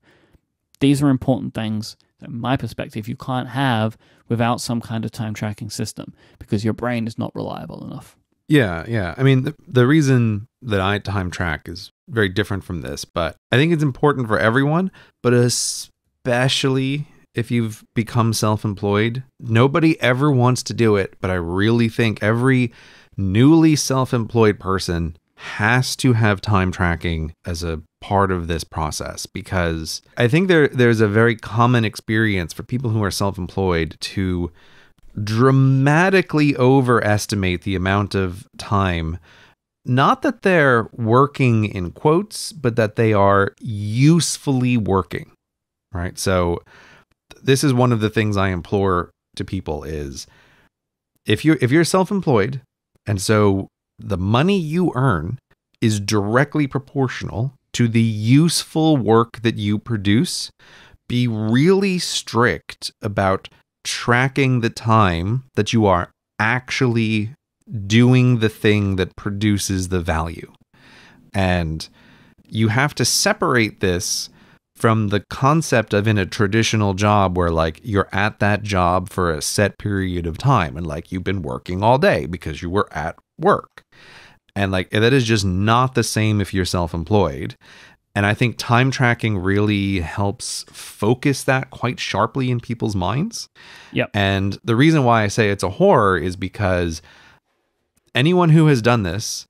These are important things, in my perspective, you can't have without some kind of time tracking system because your brain is not reliable enough. Yeah, yeah. I mean, the, the reason that I time track is very different from this, but I think it's important for everyone, but especially if you've become self employed. Nobody ever wants to do it, but I really think every newly self employed person has to have time tracking as a part of this process because I think there there's a very common experience for people who are self-employed to dramatically overestimate the amount of time. Not that they're working in quotes but that they are usefully working right? So this is one of the things I implore to people is if you if you're self-employed and so the money you earn is directly proportional to the useful work that you produce. Be really strict about tracking the time that you are actually doing the thing that produces the value. And you have to separate this from the concept of in a traditional job where like you're at that job for a set period of time and like you've been working all day because you were at work. And like that is just not the same if you're self employed. And I think time tracking really helps focus that quite sharply in people's minds. Yep. And the reason why I say it's a horror is because anyone who has done this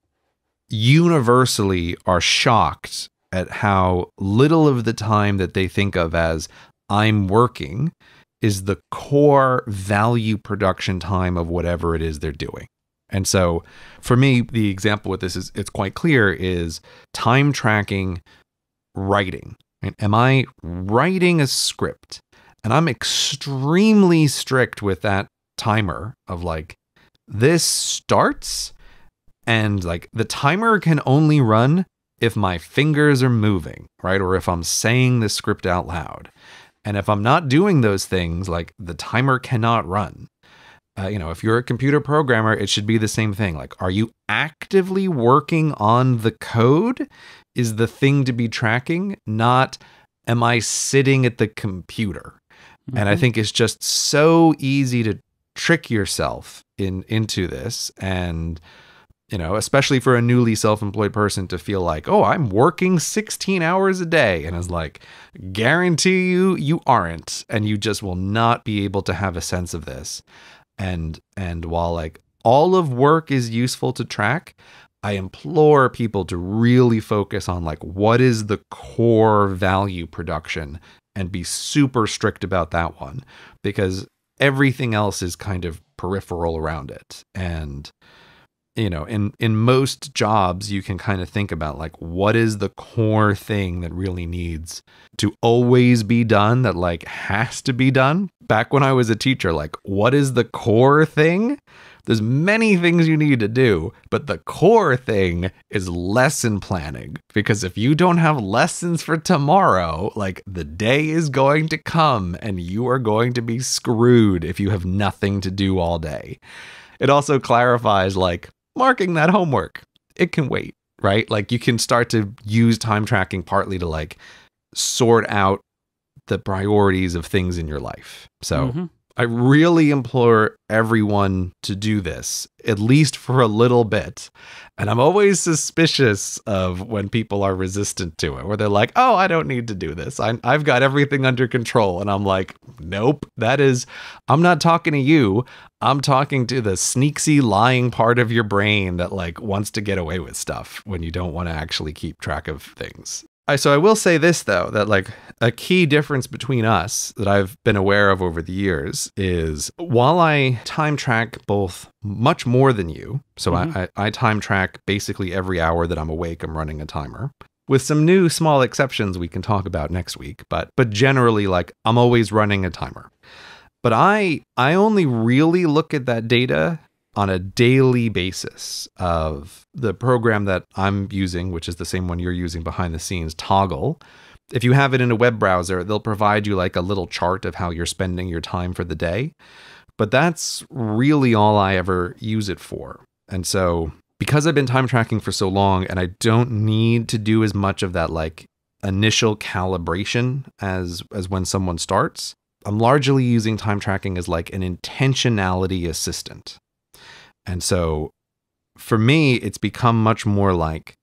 universally are shocked at how little of the time that they think of as I'm working is the core value production time of whatever it is they're doing. And so for me, the example with this is it's quite clear is time tracking writing. Am I writing a script? And I'm extremely strict with that timer of like this starts and like the timer can only run if my fingers are moving, right? Or if I'm saying the script out loud. And if I'm not doing those things, like the timer cannot run uh, you know, if you're a computer programmer, it should be the same thing. Like, are you actively working on the code? Is the thing to be tracking, not am I sitting at the computer? Mm-hmm. And I mm-hmm. think it's just so easy to trick yourself in into this and you know, especially for a newly self employed person to feel like, oh, I'm working 16 hours a day. And is like, guarantee you, you aren't. And you just will not be able to have a sense of this. And, and while like all of work is useful to track, I implore people to really focus on like what is the core value production and be super strict about that one because everything else is kind of peripheral around it. And you know in in most jobs you can kind of think about like what is the core thing that really needs to always be done that like has to be done? Back when i was a teacher like what is the core thing? There's many things you need to do but the core thing is lesson planning. Because if you don't have lessons for tomorrow like the day is going to come and you are going to be screwed if you have nothing to do all day. It also clarifies like marking that homework. It can wait, right? Like you can start to use time tracking partly to like sort out the priorities of things in your life. So mm-hmm. I really implore everyone to do this, at least for a little bit. And I'm always suspicious of when people are resistant to it, where they're like, oh, I don't need to do this. I, have got everything under control. And I'm like, nope, that is, I'm not talking to you. I'm talking to the sneaky, lying part of your brain that like wants to get away with stuff when you don't want to actually keep track of things. I, so I will say this though that like a key difference between us that I've been aware of over the years is while I time track both much more than you, so mm-hmm. I, I time track basically every hour that I'm awake, I'm running a timer. With some new small exceptions we can talk about next week, but but generally like I'm always running a timer. But I I only really look at that data on a daily basis of the program that I'm using, which is the same one you're using behind the scenes, Toggl. If you have it in a web browser, they'll provide you like a little chart of how you're spending your time for the day. But that's really all I ever use it for. And so, because I've been time tracking for so long and I don't need to do as much of that like initial calibration as as when someone starts, I'm largely using time tracking as like an intentionality assistant. And so for me, it's become much more like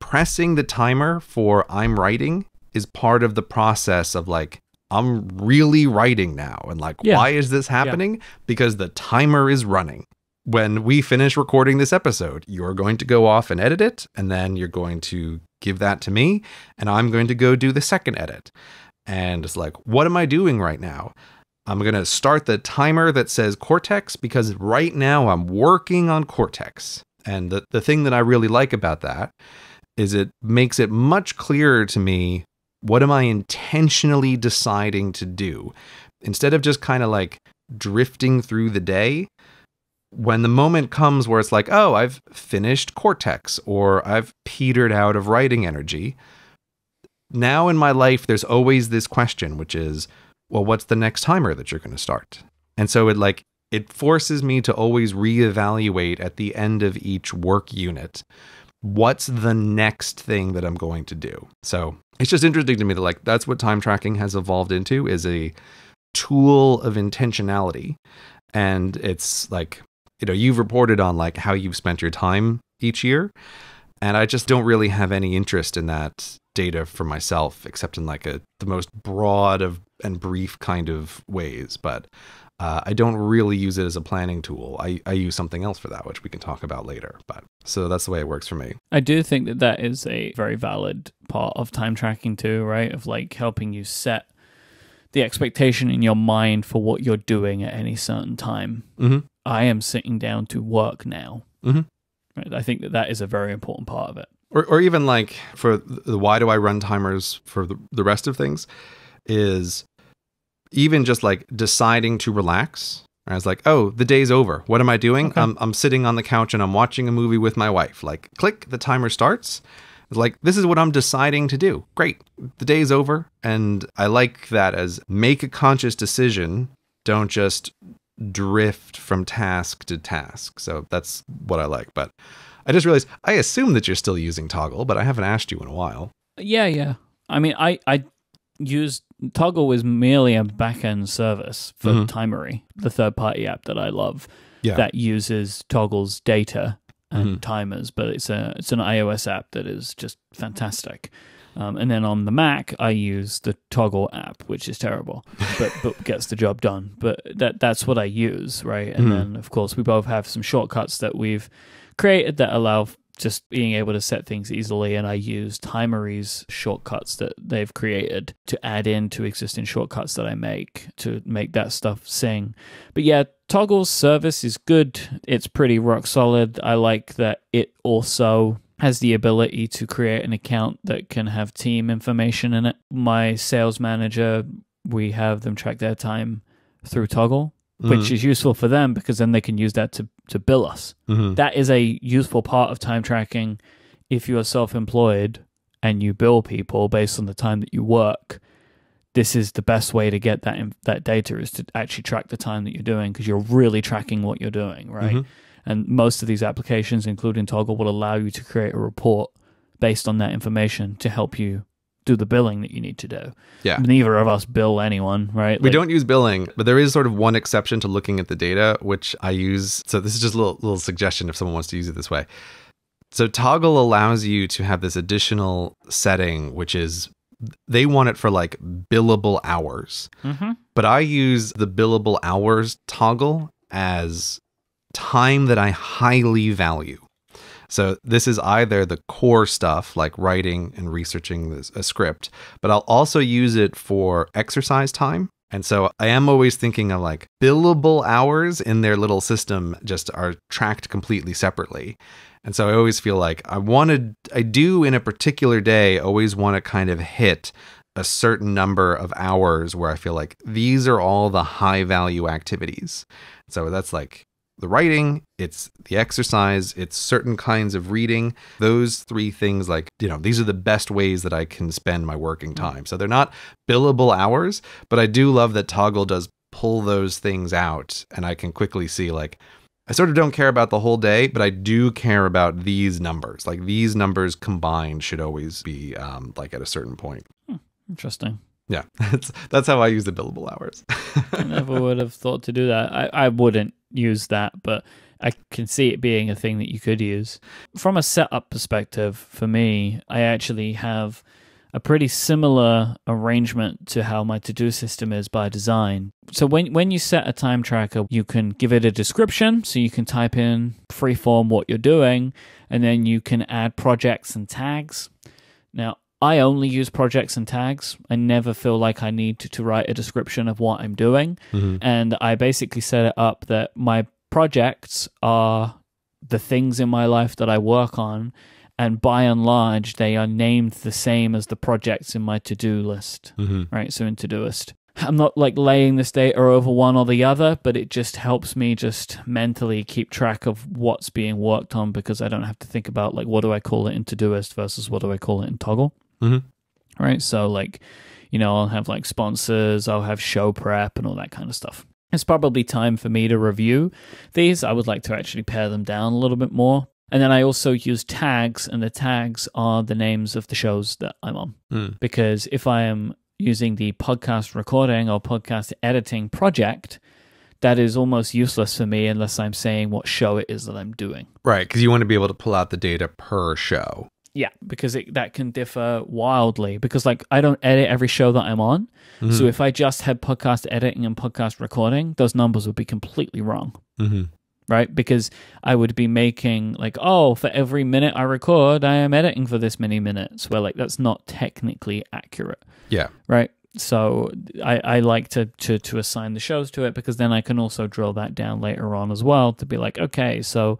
pressing the timer for I'm writing is part of the process of like, I'm really writing now. And like, yeah. why is this happening? Yeah. Because the timer is running. When we finish recording this episode, you're going to go off and edit it, and then you're going to give that to me, and I'm going to go do the second edit. And it's like, what am I doing right now? I'm going to start the timer that says Cortex because right now I'm working on Cortex. And the, the thing that I really like about that is it makes it much clearer to me what am I intentionally deciding to do? Instead of just kind of like drifting through the day, when the moment comes where it's like, oh, I've finished Cortex or I've petered out of writing energy, now in my life, there's always this question, which is, well, what's the next timer that you're going to start? And so it like it forces me to always reevaluate at the end of each work unit what's the next thing that I'm going to do. So it's just interesting to me that like that's what time tracking has evolved into is a tool of intentionality. And it's like, you know, you've reported on like how you've spent your time each year. And I just don't really have any interest in that data for myself, except in like a the most broad of and brief kind of ways. But uh, I don't really use it as a planning tool. I, I use something else for that, which we can talk about later. But so that's the way it works for me. I do think that that is a very valid part of time tracking too, right? Of like helping you set the expectation in your mind for what you're doing at any certain time. Mm-hmm. I am sitting down to work now. Mm-hmm. Right? I think that that is a very important part of it or, or even like for the why do I run timers for the, the rest of things is even just like deciding to relax. I was like, oh, the day's over. What am I doing? Okay. I'm, I'm sitting on the couch and I'm watching a movie with my wife. Like, click, the timer starts. It's like, this is what I'm deciding to do. Great. The day's over. And I like that as make a conscious decision. Don't just drift from task to task. So that's what I like. But I just realized I assume that you're still using Toggl, but I haven't asked you in a while. Yeah, yeah. I mean, I I used Toggl is merely a backend service for mm-hmm. Timery, the third party app that I love yeah. that uses Toggl's data and timers, but it's a it's an iOS app that is just fantastic. Um, and then on the Mac, I use the Toggl app, which is terrible, but [LAUGHS] but gets the job done. But that that's what I use, right? And Mhm. then of course we both have some shortcuts that we've created that allow just being able to set things easily. And I use Timery's shortcuts that they've created to add in to existing shortcuts that I make to make that stuff sing. But yeah, Toggl's service is good. It's pretty rock solid. I like that it also has the ability to create an account that can have team information in it. My sales manager, we have them track their time through Toggl, which mm. is useful for them because then they can use that to, to bill us. Mhm. That is a useful part of time tracking if you are self employed and you bill people based on the time that you work. This is the best way to get that in, that data is to actually track the time that you're doing because you're really tracking what you're doing, right? Mhm. And most of these applications, including Toggl, will allow you to create a report based on that information to help you do the billing that you need to do. Yeah. Neither of us bill anyone, right? We Like- don't use billing, but there is sort of one exception to looking at the data, which I use. So this is just a little, little suggestion if someone wants to use it this way. So Toggl allows you to have this additional setting, which is they want it for like billable hours. Mhm. But I use the billable hours toggle as time that I highly value. So this is either the core stuff like writing and researching a script, but I'll also use it for exercise time. And so I am always thinking of like billable hours in their little system just are tracked completely separately. And so I always feel like I wanted, I do in a particular day always want to kind of hit a certain number of hours where I feel like these are all the high value activities. So that's like the writing, it's the exercise, it's certain kinds of reading. Those three things, like, you know, these are the best ways that I can spend my working time. So they're not billable hours, but I do love that Toggl does pull those things out and I can quickly see, like, I sort of don't care about the whole day, but I do care about these numbers. Like, these numbers combined should always be um, like at a certain point. Interesting. Yeah, [LAUGHS] that's that's how I use the billable hours. I never [LAUGHS] would have thought to do that. I, I wouldn't use that, but I can see it being a thing that you could use. From a setup perspective, for me, I actually have a pretty similar arrangement to how my to-do system is by design. So when when you set a time tracker, you can give it a description, so you can type in freeform what you're doing, and then you can add projects and tags. Now, I only use projects and tags. I never feel like I need to, to write a description of what I'm doing. And I basically set it up that my projects are the things in my life that I work on. And by and large, they are named the same as the projects in my to do list, Mhm. right? So in Todoist. I'm not like laying this data over one or the other, but it just helps me just mentally keep track of what's being worked on because I don't have to think about like what do I call it in Todoist versus what do I call it in Toggl Mhm. right? So like, you know, I'll have like sponsors, I'll have show prep and all that kind of stuff. It's probably time for me to review these. I would like to actually pare them down a little bit more. And then I also use tags, and the tags are the names of the shows that I'm on. Mm. Because if I am using the podcast recording or podcast editing project, that is almost useless for me unless I'm saying what show it is that I'm doing. Right, because you want to be able to pull out the data per show. Yeah, because it, that can differ wildly. Because like I don't edit every show that I'm on, so if I just had podcast editing and podcast recording, those numbers would be completely wrong, Mm-hmm. right? Because I would be making like, oh, for every minute I record, I am editing for this many minutes. Where like that's not technically accurate, Yeah. right? So I, I like to, to to assign the shows to it because then I can also drill that down later on as well to be like, okay, so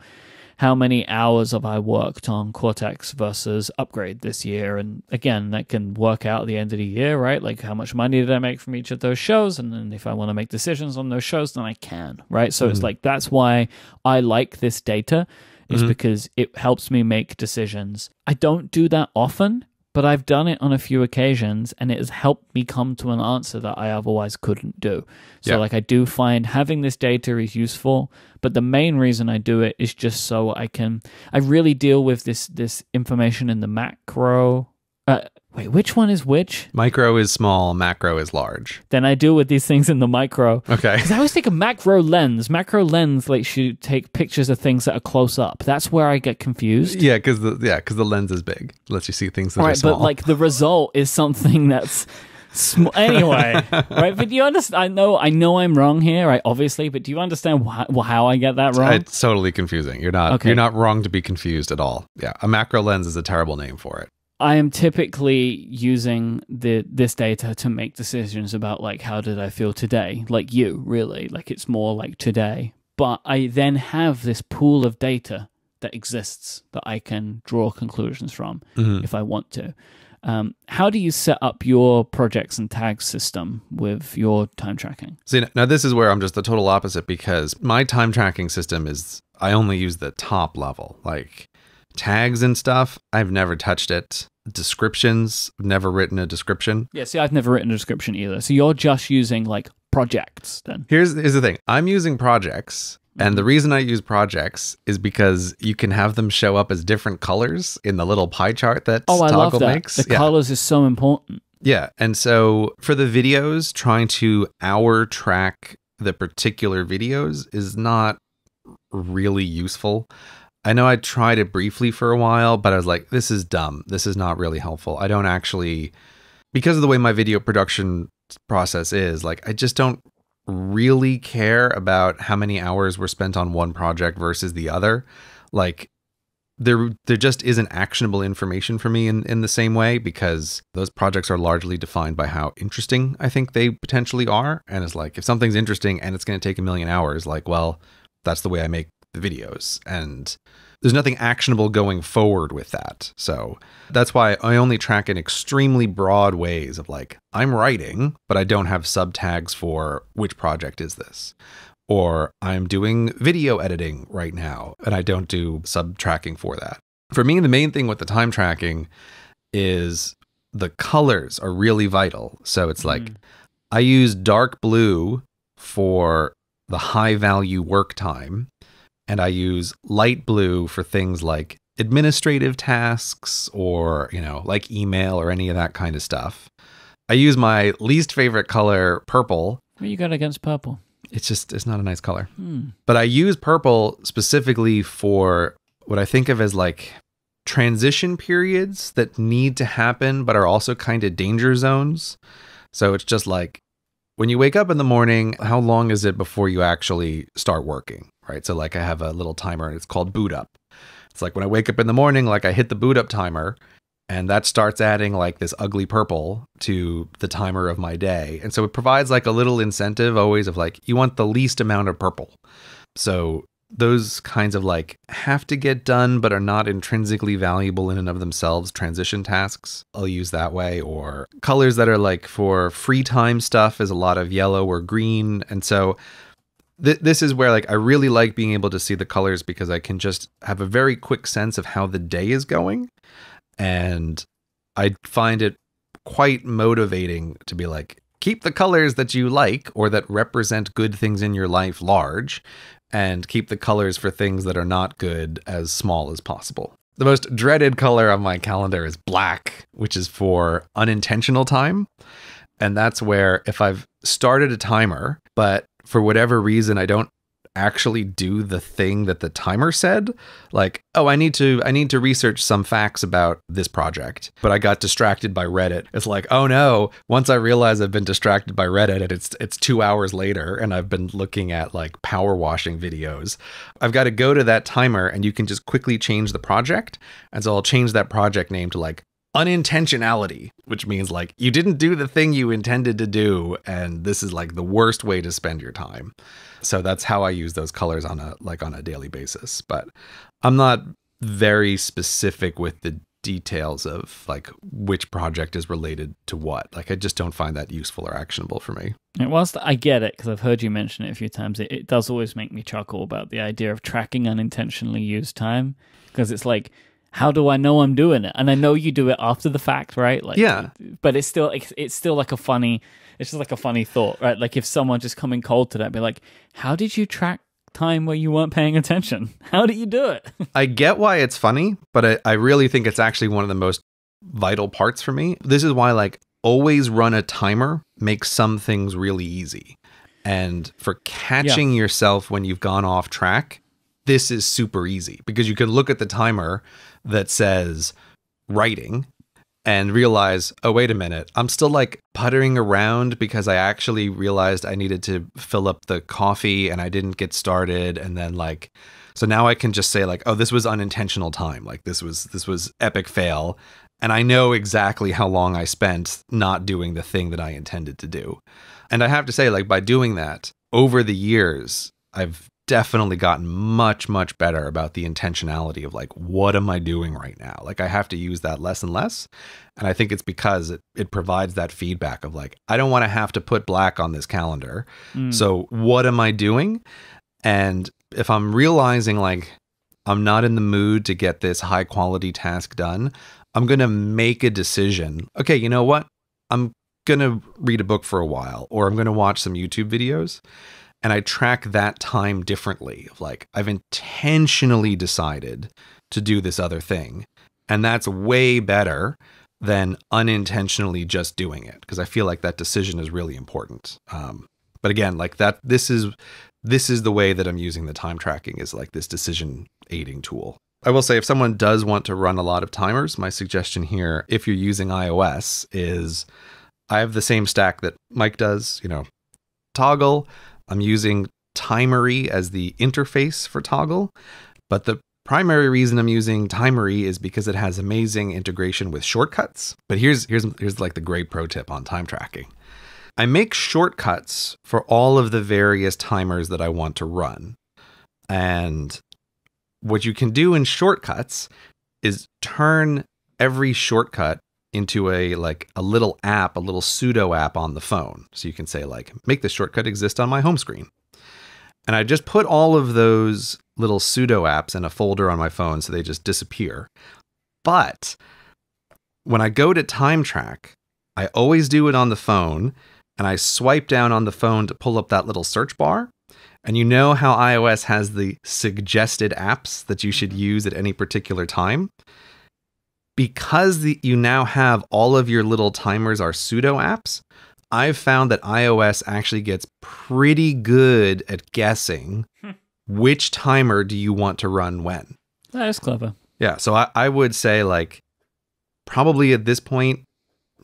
how many hours have I worked on Cortex versus Upgrade this year? And again, that can work out at the end of the year, right? Like how much money did I make from each of those shows? And then if I want to make decisions on those shows, then I can, right? So it's mm-hmm. like that's why I like this data is mm-hmm. because it helps me make decisions. I don't do that often, but I've done it on a few occasions and it has helped me come to an answer that I otherwise couldn't do. So Yeah. like I do find having this data is useful, but the main reason I do it is just so I can I really deal with this this information in the macro Uh, wait, which one is which? Micro is small, macro is large. Then I deal with these things in the micro. Okay. Because I always think of macro lens. Macro lens lets you take pictures of things that are close up. That's where I get confused. Yeah, because the yeah, because the lens is big, lets you see things that All are right, small. but like the result is something that's small. Anyway, [LAUGHS] right? But do you understand? I know, I know, I'm wrong here, right? Obviously, but do you understand wh- how I get that wrong? it's totally confusing. You're not Okay. you're not wrong to be confused at all. Yeah, a macro lens is a terrible name for it. I am typically using the this data to make decisions about like how did I feel today, like you, really, like it's more like today. But I then have this pool of data that exists that I can draw conclusions from Mhm. if I want to. Um, how do you set up your projects and tags system with your time tracking? See, now this is where I'm just the total opposite because my time tracking system is I only use the top level, like tags and stuff. I've never touched it. Descriptions, never written a description. Yeah, see, I've never written a description either. So you're just using like projects then. Here's here's the thing. I'm using projects, and the mm-hmm. reason I use projects is because you can have them show up as different colors in the little pie chart that Oh, I love that. makes. The yeah. colors is so important. Yeah. And so for the videos, trying to hour track the particular videos is not really useful. I know I tried it briefly for a while, but I was like, this is dumb. This is not really helpful. I don't actually, because of the way my video production process is, like, I just don't really care about how many hours were spent on one project versus the other. Like, there there just isn't actionable information for me in, in the same way because those projects are largely defined by how interesting I think they potentially are. And it's like if something's interesting and it's going to take a million hours, like, well, that's the way I make the videos. And there's nothing actionable going forward with that. So that's why I only track in extremely broad ways of like, I'm writing, but I don't have sub tags for which project is this or I'm doing video editing right now and I don't do sub tracking for that. For me, the main thing with the time tracking is the colors are really vital. So it's like Mm. I use dark blue for the high value work time, and I use light blue for things like administrative tasks or, you know, like email or any of that kind of stuff. I use my least favorite color, purple. What you got against purple? It's just, it's not a nice color. Hmm. But I use purple specifically for what I think of as like transition periods that need to happen, but are also kind of danger zones. So it's just like when you wake up in the morning, how long is it before you actually start working? Right. So, like, I have a little timer and it's called boot up. It's like when I wake up in the morning, like, I hit the boot up timer and that starts adding like this ugly purple to the timer of my day. And so it provides like a little incentive always of like, you want the least amount of purple. So those kinds of like have to get done but are not intrinsically valuable in and of themselves transition tasks i'll use that way or colors that are like for free time stuff is a lot of yellow or green and so th- this is where like i really like being able to see the colors because i can just have a very quick sense of how the day is going and i find it quite motivating to be like keep the colors that you like or that represent good things in your life large and keep the colors for things that are not good as small as possible. The most dreaded color on my calendar is black, which is for unintentional time. And that's where if I've started a timer, but for whatever reason I don't actually do the thing that the timer said, like, oh, I need to I need to research some facts about this project, but I got distracted by Reddit. It's like, oh no, once I realize I've been distracted by Reddit and it's it's 2 hours later and I've been looking at like power washing videos, I've got to go to that timer and you can just quickly change the project. And so I'll change that project name to like unintentionality, which means like you didn't do the thing you intended to do and this is like the worst way to spend your time. So that's how I use those colors on a like on a daily basis, but I'm not very specific with the details of like which project is related to what. Like I just don't find that useful or actionable for me. And whilst I get it, because I've heard you mention it a few times, it, it does always make me chuckle about the idea of tracking unintentionally used time. Because it's like, how do I know I'm doing it? And I know you do it after the fact, right? Like, Yeah. But it's still, it's, it's still like a funny, it's just like a funny thought, right? Like if someone just coming cold to that, be like, how did you track time where you weren't paying attention? [LAUGHS] How did you do it? [LAUGHS] I get why it's funny, but I, I really think it's actually one of the most vital parts for me. This is why like always run a timer makes some things really easy. And for catching yeah. yourself when you've gone off track, this is super easy because you can look at the timer that says writing and realize, oh, wait a minute, I'm still like puttering around because I actually realized I needed to fill up the coffee and I didn't get started. And then, like, so now I can just say, like, oh, this was unintentional time. Like, this was, this was epic fail. And I know exactly how long I spent not doing the thing that I intended to do. And I have to say, like, by doing that over the years, I've definitely gotten much much better about the intentionality of like what am i doing right now? Like i have to use that less and less. And i think it's because it, it provides that feedback of like i don't want to have to put black on this calendar. Mm. so what am i doing? And if i'm realizing like i'm not in the mood to get this high quality task done i'm going to make a decision okay you know what? I'm going to read a book for a while or i'm going to watch some youtube videos and I track that time differently. Like I've intentionally decided to do this other thing. And that's way better than unintentionally just doing it because I feel like that decision is really important. Um, but again, like that, this is this is the way that I'm using the time tracking is like this decision aiding tool. I will say if someone does want to run a lot of timers, my suggestion here, if you're using iOS, is I have the same stack that Myke does, you know, Toggl, I'm using Timery as the interface for Toggl, but the primary reason I'm using Timery is because it has amazing integration with shortcuts. But here's here's here's like the great pro tip on time tracking. I make shortcuts for all of the various timers that I want to run. And what you can do in shortcuts is turn every shortcut into a like a little app, a little pseudo app on the phone. So you can say like make this shortcut exist on my home screen. And I just put all of those little pseudo apps in a folder on my phone so they just disappear. But when I go to time track, I always do it on the phone and I swipe down on the phone to pull up that little search bar. And you know how iOS has the suggested apps that you should mm-hmm. use at any particular time? Because the, you now have all of your little timers are pseudo apps, I've found that iOS actually gets pretty good at guessing hmm. which timer do you want to run when. That is clever. Yeah. So I, I would say, like, probably at this point,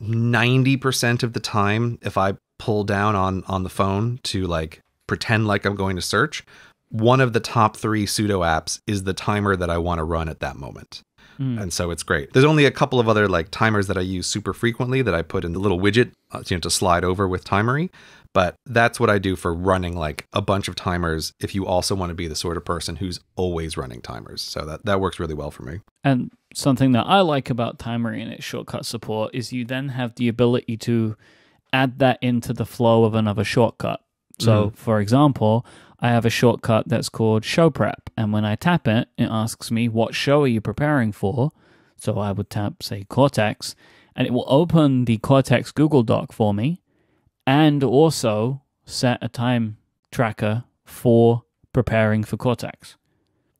90% of the time, if I pull down on, on the phone to like pretend like I'm going to search, one of the top three pseudo apps is the timer that I want to run at that moment. Mm. And so it's great. There's only a couple of other like timers that I use super frequently that I put in the little widget, uh, you know, to slide over with Timery. But that's what I do for running like a bunch of timers if you also want to be the sort of person who's always running timers. So that, that works really well for me. And something that I like about Timery and its shortcut support is you then have the ability to add that into the flow of another shortcut. So, mm. for example, I have a shortcut that's called Show Prep. And when I tap it, it asks me, What show are you preparing for? So I would tap, say, Cortex, and it will open the Cortex Google Doc for me and also set a time tracker for preparing for Cortex.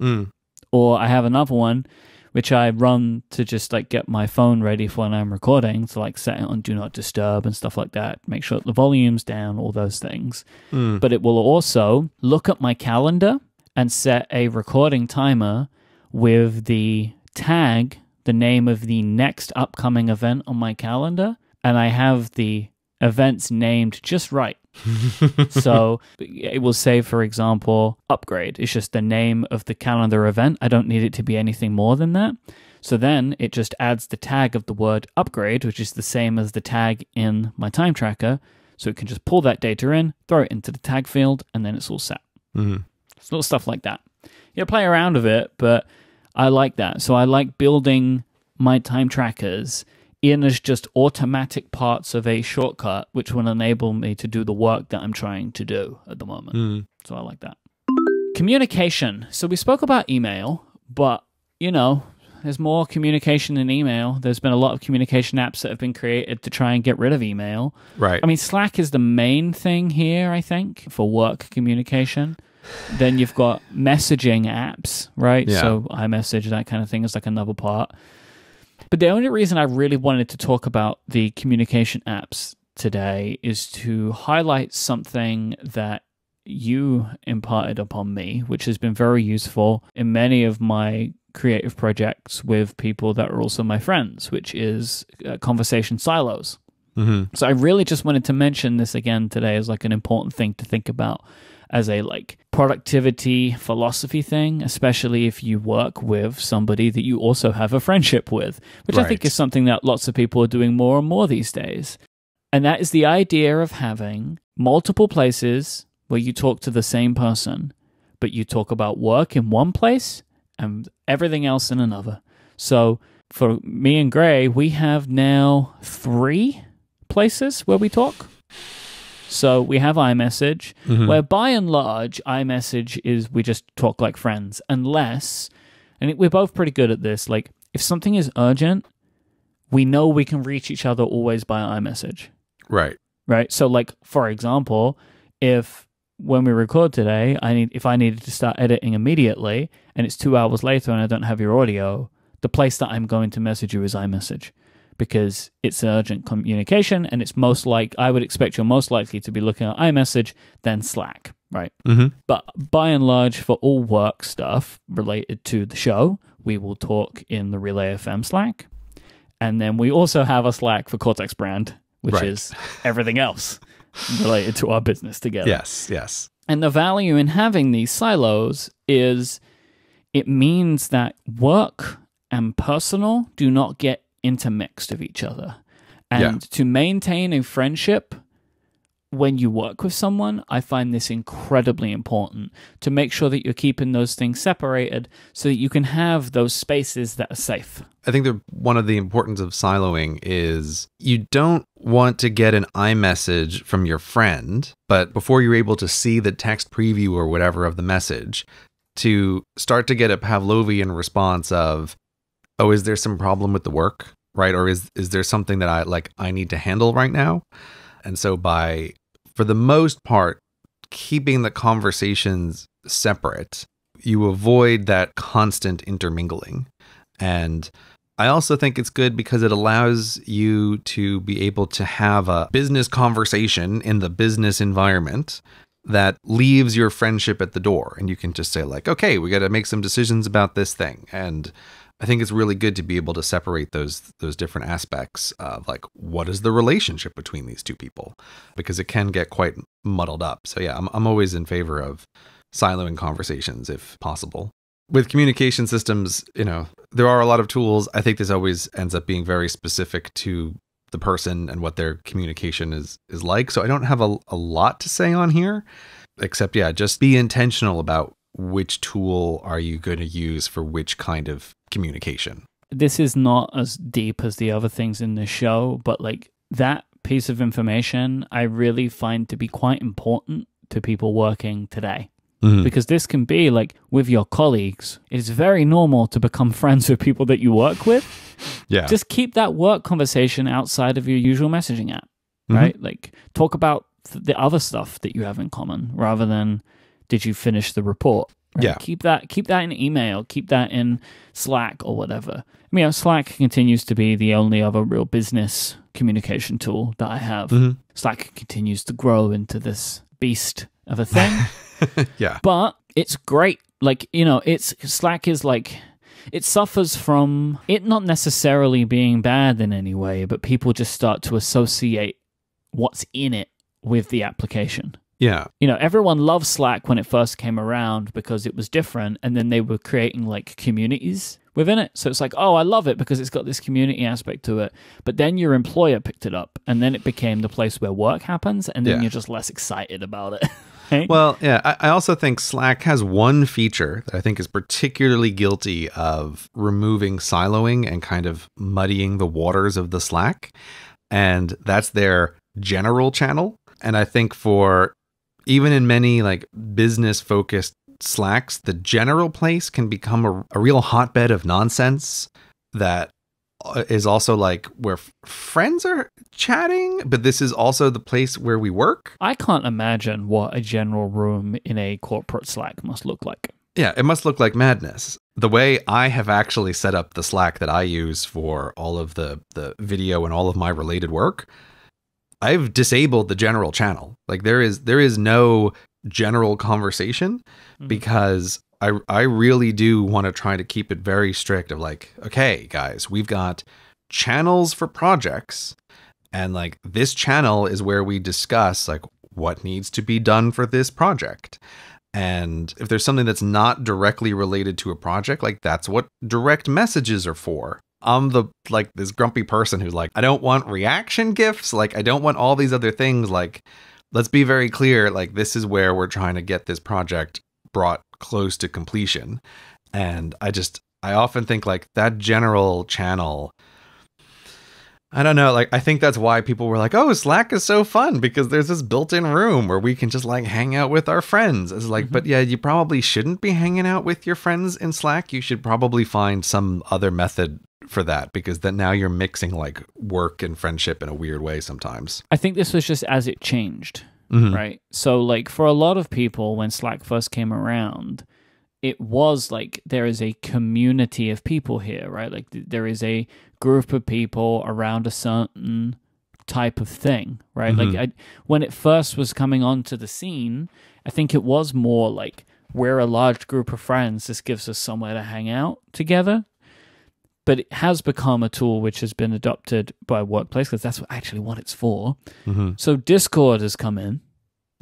Mm. Or I have another one which I run to just like get my phone ready for when I'm recording, to like set it on do not disturb and stuff like that, make sure the volume's down, all those things. Mm. But it will also look at my calendar and set a recording timer with the tag, the name of the next upcoming event on my calendar, and I have the events named just right. [LAUGHS] so it will say, for example, upgrade. It's just the name of the calendar event. I don't need it to be anything more than that. So then it just adds the tag of the word upgrade, which is the same as the tag in my time tracker. So it can just pull that data in, throw it into the tag field, and then it's all set. Mm-hmm. It's little stuff like that. You play around with it, but I like that. So I like building my time trackers in as just automatic parts of a shortcut, which will enable me to do the work that I'm trying to do at the moment. Mm. So I like that. Communication. So we spoke about email, but you know, there's more communication in email. There's been a lot of communication apps that have been created to try and get rid of email. Right. I mean, Slack is the main thing here, I think, for work communication. then you've got messaging apps, right? Yeah. So iMessage, that kind of thing is like another part But the only reason I really wanted to talk about the communication apps today is to highlight something that you imparted upon me, which has been very useful in many of my creative projects with people that are also my friends, which is uh, conversation silos. Mm-hmm. So I really just wanted to mention this again today as like an important thing to think about as a like productivity philosophy thing, especially if you work with somebody that you also have a friendship with, which I think is something that lots of people are doing more and more these days. And that is the idea of having multiple places where you talk to the same person, but you talk about work in one place and everything else in another. So for me and Grey, we have now three places where we talk. So we have iMessage, Mhm. where by and large, iMessage is we just talk like friends, unless, and we're both pretty good at this. Like, if something is urgent, we know we can reach each other always by iMessage, Right. right? So, like for example, if when we record today, I need if I needed to start editing immediately, and it's two hours later and I don't have your audio, the place that I'm going to message you is iMessage because it's an urgent communication and it's most like I would expect you're most likely to be looking at iMessage than Slack, right? Mm-hmm. But by and large, for all work stuff related to the show, we will talk in the Relay FM Slack. And then we also have a Slack for Cortex brand, which Right. is everything else [LAUGHS] related to our business together. Yes. Yes. And the value in having these silos is it means that work and personal do not get intermixed of each other. And Yeah. to maintain a friendship when you work with someone, I find this incredibly important to make sure that you're keeping those things separated so that you can have those spaces that are safe. I think that one of the importance of siloing is you don't want to get an iMessage from your friend, but before you're able to see the text preview or whatever of the message, to start to get a Pavlovian response of, "Oh, is there some problem with the work?" Right? Or is is there something that I like I need to handle right now? And so by for the most part keeping the conversations separate, you avoid that constant intermingling. And I also think it's good because it allows you to be able to have a business conversation in the business environment that leaves your friendship at the door. And you can just say, like, okay, we got to make some decisions about this thing. And I think it's really good to be able to separate those those different aspects of like what is the relationship between these two people because it can get quite muddled up. So yeah, I'm I'm always in favor of siloing conversations if possible. With communication systems, you know, there are a lot of tools. I think this always ends up being very specific to the person and what their communication is is like. So I don't have a, a lot to say on here, except yeah, just be intentional about which tool are you going to use for which kind of communication. This is not as deep as the other things in the show, but like that piece of information I really find to be quite important to people working today. Mhm. because this can be like with your colleagues. It's very normal to become [LAUGHS] friends with people that you work with. Yeah. Just keep that work conversation outside of your usual messaging app, Mhm. right? Like talk about th- the other stuff that you have in common rather than did you finish the report? Right? Yeah. Keep that keep that in email, keep that in Slack or whatever. I mean, Slack continues to be the only other real business communication tool that I have. Mhm. Slack continues to grow into this beast of a thing [LAUGHS] yeah. but it's great. Like you know, it's Slack is like it suffers from it not necessarily being bad in any way, but people just start to associate what's in it with the application. Yeah. You know, everyone loved Slack when it first came around because it was different, and then they were creating like communities within it. So it's like, oh, I love it because it's got this community aspect to it. But then your employer picked it up, and then it became the place where work happens, and then Yeah. you're just less excited about it. [LAUGHS] right? Well, yeah, I, I also think Slack has one feature that I think is particularly guilty of removing siloing and kind of muddying the waters of the Slack. And that's their general channel. And I think for even in many like business focused Slacks, the general place can become a, a real hotbed of nonsense that uh, also like where f- friends are chatting, but this is also the place where we work. I can't imagine what a general room in a corporate Slack must look like. Yeah, it must look like madness. the way I have actually set up the Slack that I use for all of the the video and all of my related work, I've disabled the general channel. Like there is there is no general conversation Mhm. because I I really do want to try to keep it very strict of like, okay, guys, we've got channels for projects and like this channel is where we discuss like what needs to be done for this project. And if there's something that's not directly related to a project, like that's what direct messages are for. I'm the like this grumpy person who's like, I don't want reaction gifts, like I don't want all these other things. Like, let's be very clear, like this is where we're trying to get this project brought close to completion. And I just I often think like that general channel I don't know. Like, I think that's why people were like, "Oh, Slack is so fun because there's this built-in room where we can just like hang out with our friends." It's like, mm-hmm. but yeah, you probably shouldn't be hanging out with your friends in Slack. You should probably find some other method for that because then now you're mixing like work and friendship in a weird way sometimes. I think this was just as it changed. Mhm. right? So, like, for a lot of people, when Slack first came around, it was like there is a community of people here, right? Like, th- there is a group of people around a certain type of thing, right? Mhm. Like, I, when it first was coming onto the scene, I think it was more like we're a large group of friends. This gives us somewhere to hang out together. But it has become a tool which has been adopted by workplace because that's what- actually what it's for. Mhm. So Discord has come in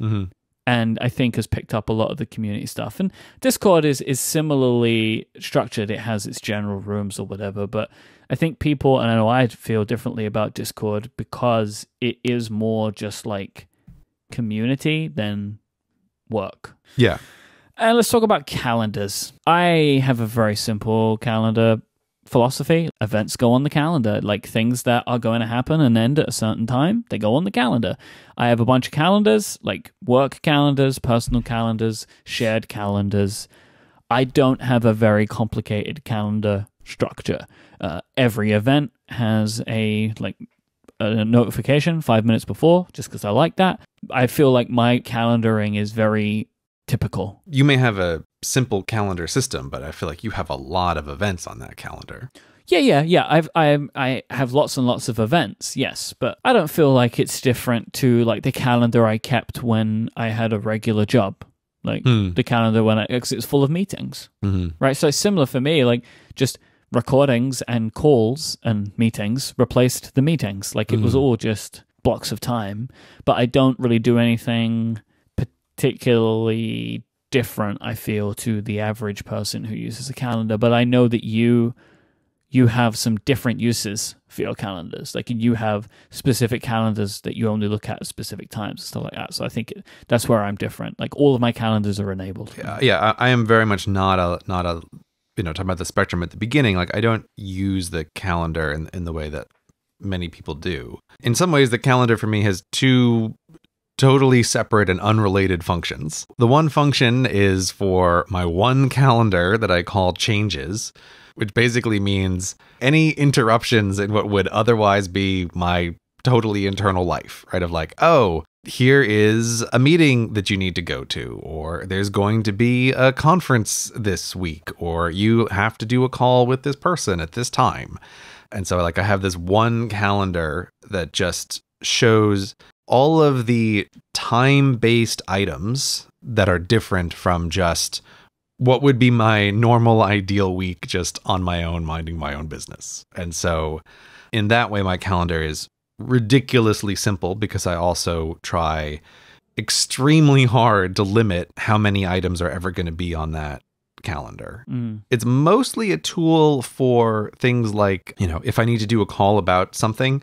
Mhm. and I think has picked up a lot of the community stuff. And Discord is is similarly structured. It has its general rooms or whatever, but I think people and I know I feel differently about Discord because it is more just like community than work. Yeah. And let's talk about calendars. I have a very simple calendar philosophy. Events go on the calendar, like things that are going to happen and end at a certain time, they go on the calendar. I have a bunch of calendars, like work calendars, personal calendars, shared calendars. I don't have a very complicated calendar structure. Uh, every event has a like a notification five minutes before, just because I like that. I feel like my calendaring is very typical. You may have a simple calendar system, but I feel like you have a lot of events on that calendar. Yeah, yeah, yeah. I've I I have lots and lots of events, yes, but I don't feel like it's different to like the calendar I kept when I had a regular job, like Hmm. the calendar when I because it's full of meetings, Mhm. right? So it's similar for me, like just recordings and calls and meetings replaced the meetings, like it was Mhm. all just blocks of time. But I don't really do anything particularly different. I feel to the average person who uses a calendar, but I know that you you have some different uses for your calendars. Like you have specific calendars that you only look at at specific times and stuff like that. So I think that's where I'm different. Like all of my calendars are enabled. Yeah, yeah. I, I am very much not a not a you know talking about the spectrum at the beginning. Like I don't use the calendar in in the way that many people do. In some ways, the calendar for me has two totally separate and unrelated functions. The one function is for my one calendar that I call changes, which basically means any interruptions in what would otherwise be my totally internal life, right? Of like, oh, here is a meeting that you need to go to, or there's going to be a conference this week, or you have to do a call with this person at this time. And so, like, I have this one calendar that just shows all of the time based items that are different from just what would be my normal ideal week just on my own, minding my own business. And so, in that way, my calendar is ridiculously simple because I also try extremely hard to limit how many items are ever going to be on that calendar. Mm. It's mostly a tool for things like, you know, if I need to do a call about something,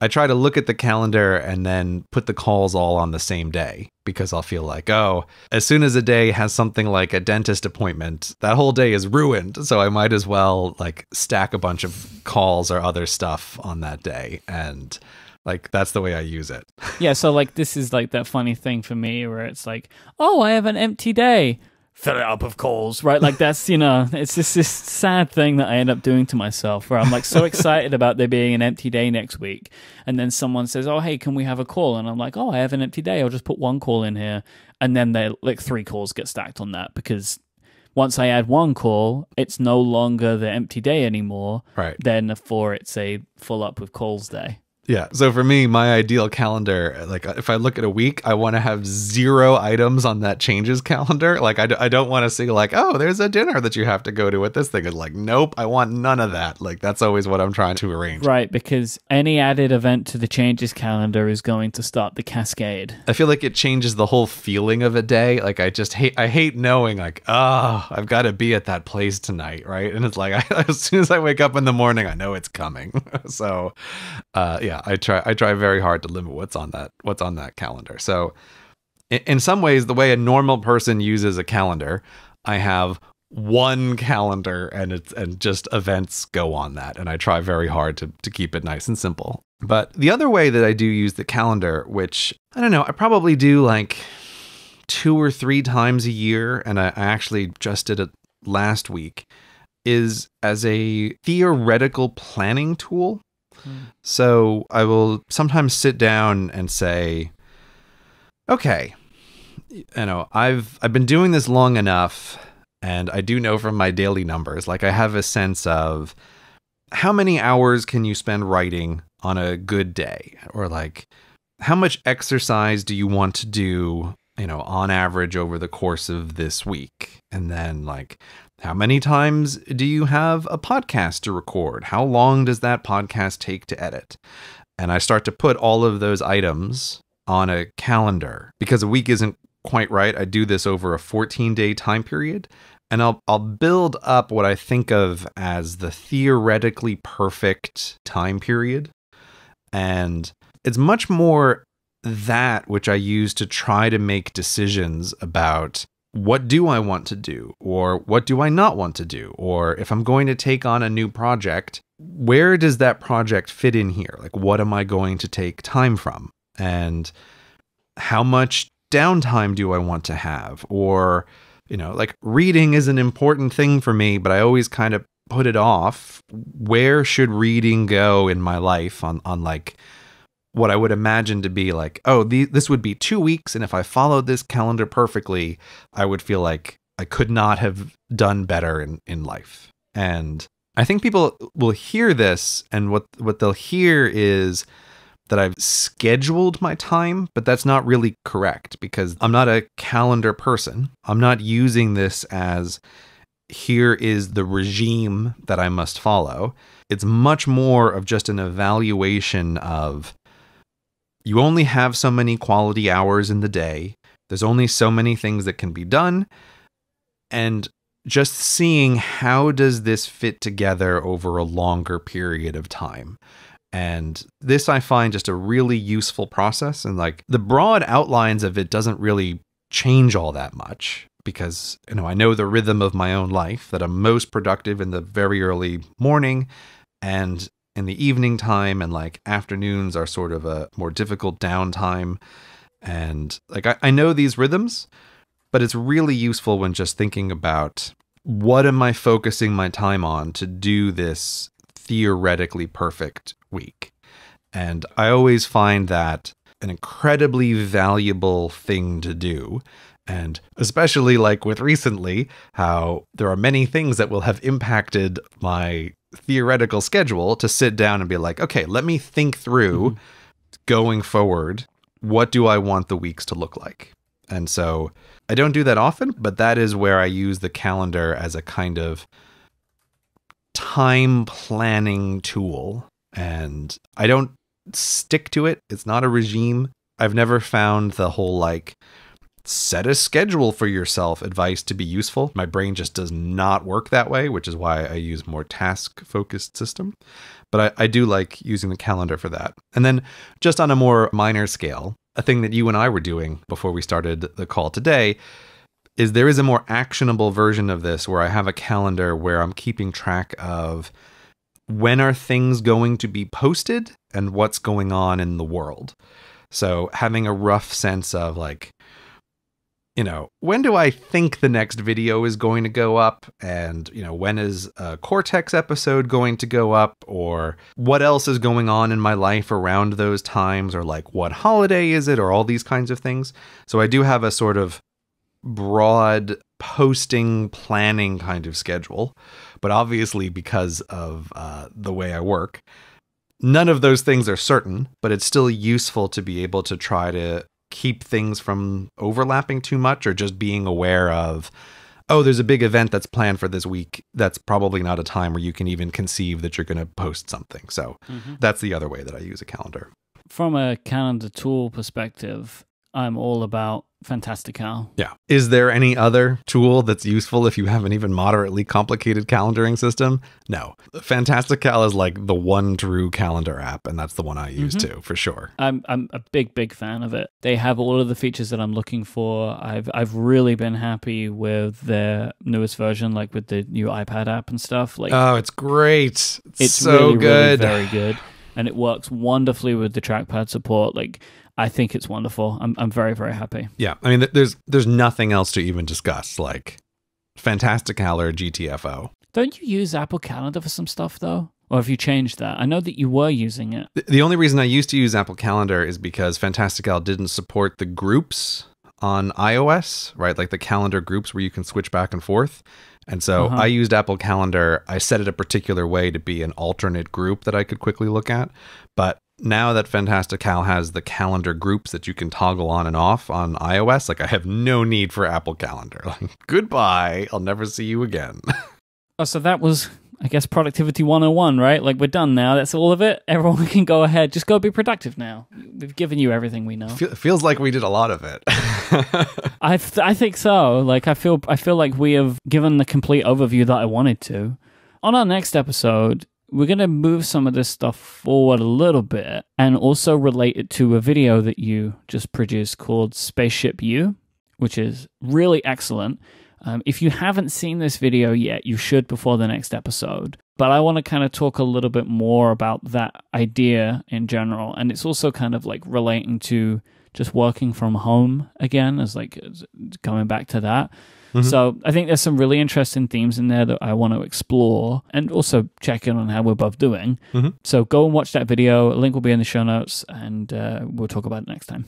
I try to look at the calendar and then put the calls all on the same day because I'll feel like, oh, as soon as a day has something like a dentist appointment, that whole day is ruined. So I might as well like stack a bunch of calls or other stuff on that day. And like that's the way I use it. Yeah, so like this is like that funny thing for me where it's like, oh, I have an empty day. Fill it up of calls, right? Like that's you know, it's just this sad thing that I end up doing to myself where I'm like so [LAUGHS] excited about there being an empty day next week, and then someone says, "Oh, hey, can we have a call?" And I'm like, "Oh, I have an empty day. I'll just put one call in here," and then they like three calls get stacked on that because once I add one call, it's no longer the empty day anymore. Right. Then for it's a full up with calls day. Yeah. So for me, my ideal calendar, like if I look at a week, I want to have zero items on that changes calendar. [LAUGHS] Like I d- I don't want to see like, oh, there's a dinner that you have to go to with this thing. It's like, nope, I want none of that. Like that's always what I'm trying to arrange. Right, because any added event to the changes calendar is going to start the cascade. I feel like it changes the whole feeling of a day. Like I just hate, I hate knowing like, oh, I've got to be at that place tonight, right? And it's like, [LAUGHS] I, as soon as I wake up in the morning, I know it's coming. [LAUGHS] so, uh, yeah, I try, I try very hard to limit what's on that, what's on that calendar. So, in, in some ways, the way a normal person uses a calendar, I have one calendar and it's and just events go on that and I try very hard to to keep it nice and simple. But the other way that I do use the calendar, which I don't know, I probably do like two or three times a year, and I, I actually just did it last week, is as a theoretical planning tool. So I will sometimes sit down and say, okay, you know, I've I've been doing this long enough and I do know from my daily numbers, like I have a sense of how many hours can you spend writing on a good day? Or like how much exercise do you want to do you know on average over the course of this week? And then like how many times do you have a podcast to record? How long does that podcast take to edit? And i start to put all of those items on a calendar. Because a week isn't quite right i do this over a 14 day time period and I'll I'll build up what I think of as the theoretically perfect time period. And it's much more that which I use to try to make decisions about what do I want to do or what do I not want to do or if I'm going to take on a new project, where does that project fit in here? Like what am I going to take time from? And how much downtime do I want to have or you know, like reading is an important thing for me, but I always kind of put it off. Where should reading go in my life on on like what I would imagine to be like, oh, the, this would be two weeks, and if I followed this calendar perfectly, I would feel like I could not have done better in in life. And I think people will hear this, and what what they'll hear is that I've scheduled my time, but that's not really correct because I'm not a calendar person. I'm not using this as here is the regime that I must follow. It's much more of just an evaluation of you only have so many quality hours in the day. There's only so many things that can be done. And just seeing how does this fit together over a longer period of time. And this I find just a really useful process. And like the broad outlines of it doesn't really change all that much because, you know, I know the rhythm of my own life that I'm most productive in the very early morning and in the evening time and like afternoons are sort of a more difficult downtime. And like I, I know these rhythms, but it's really useful when just thinking about what am I focusing my time on to do this theoretically perfect week. And I always find that an incredibly valuable thing to do. And especially like with recently, how there are many things that will have impacted my theoretical schedule to sit down and be like, okay, let me think through mm-hmm. going forward. What do I want the weeks to look like? And so I don't do that often, but that is where I use the calendar as a kind of time planning tool. And I don't stick to it. It's not a regime. I've never found the whole like set a schedule for yourself advice to be useful. My brain just does not work that way, which is why I use more task focused system. But I, I do like using the calendar for that. And then just on a more minor scale, a thing that you and I were doing before we started the call today is there is a more actionable version of this where I have a calendar where I'm keeping track of when are things going to be posted and what's going on in the world. So having a rough sense of like you know, when do I think the next video is going to go up? And, you know, when is a Cortex episode going to go up? Or what else is going on in my life around those times? Or like, what holiday is it? Or all these kinds of things. So I do have a sort of broad posting planning kind of schedule. But obviously, because of uh, the way I work, none of those things are certain, but it's still useful to be able to try to keep things from overlapping too much or just being aware of oh there's a big event that's planned for this week that's probably not a time where you can even conceive that you're going to post something so mm-hmm. that's the other way that i use a calendar from a calendar tool perspective i'm all about Fantastical. Yeah. Is there any other tool that's useful if you have an even moderately complicated calendaring system? No. Fantastical is like the one true calendar app, and that's the one I use mm-hmm. too, for sure. I'm I'm a big, big fan of it. They have all of the features that I'm looking for. I've I've really been happy with their newest version, like with the new iPad app and stuff. Like Oh, it's great. It's, it's so really, good. Really very good. And it works wonderfully with the trackpad support. Like I think it's wonderful. I'm I'm very very happy. Yeah, I mean, there's there's nothing else to even discuss. Like Fantastical or GTFO. Don't you use Apple Calendar for some stuff though? Or have you changed that? I know that you were using it. The only reason I used to use Apple Calendar is because Fantastical didn't support the groups on iOS, right? Like the calendar groups where you can switch back and forth. And so uh-huh. I used Apple Calendar. I set it a particular way to be an alternate group that I could quickly look at. But now that Fantastical has the calendar groups that you can toggle on and off on iOS, like I have no need for Apple Calendar. [LAUGHS] Like, goodbye. I'll never see you again. [LAUGHS] oh, so that was, I guess, productivity 101, right? Like, we're done now. That's all of it. Everyone [LAUGHS] can go ahead. Just go be productive now. We've given you everything we know. Fe- feels like we did a lot of it. I, th- I think so. Like, I feel, I feel like we have given the complete overview that I wanted to. On our next episode, we're going to move some of this stuff forward a little bit and also relate it to a video that you just produced called Spaceship You, which is really excellent. Um, if you haven't seen this video yet, you should before the next episode. But I want to kind of talk a little bit more about that idea in general. And it's also kind of like relating to just working from home again, as like coming back to that. Mm-hmm. So I think there's some really interesting themes in there that I want to explore and also check in on how we're both doing. Mm-hmm. So go and watch that video. A link will be in the show notes and uh, we'll talk about it next time.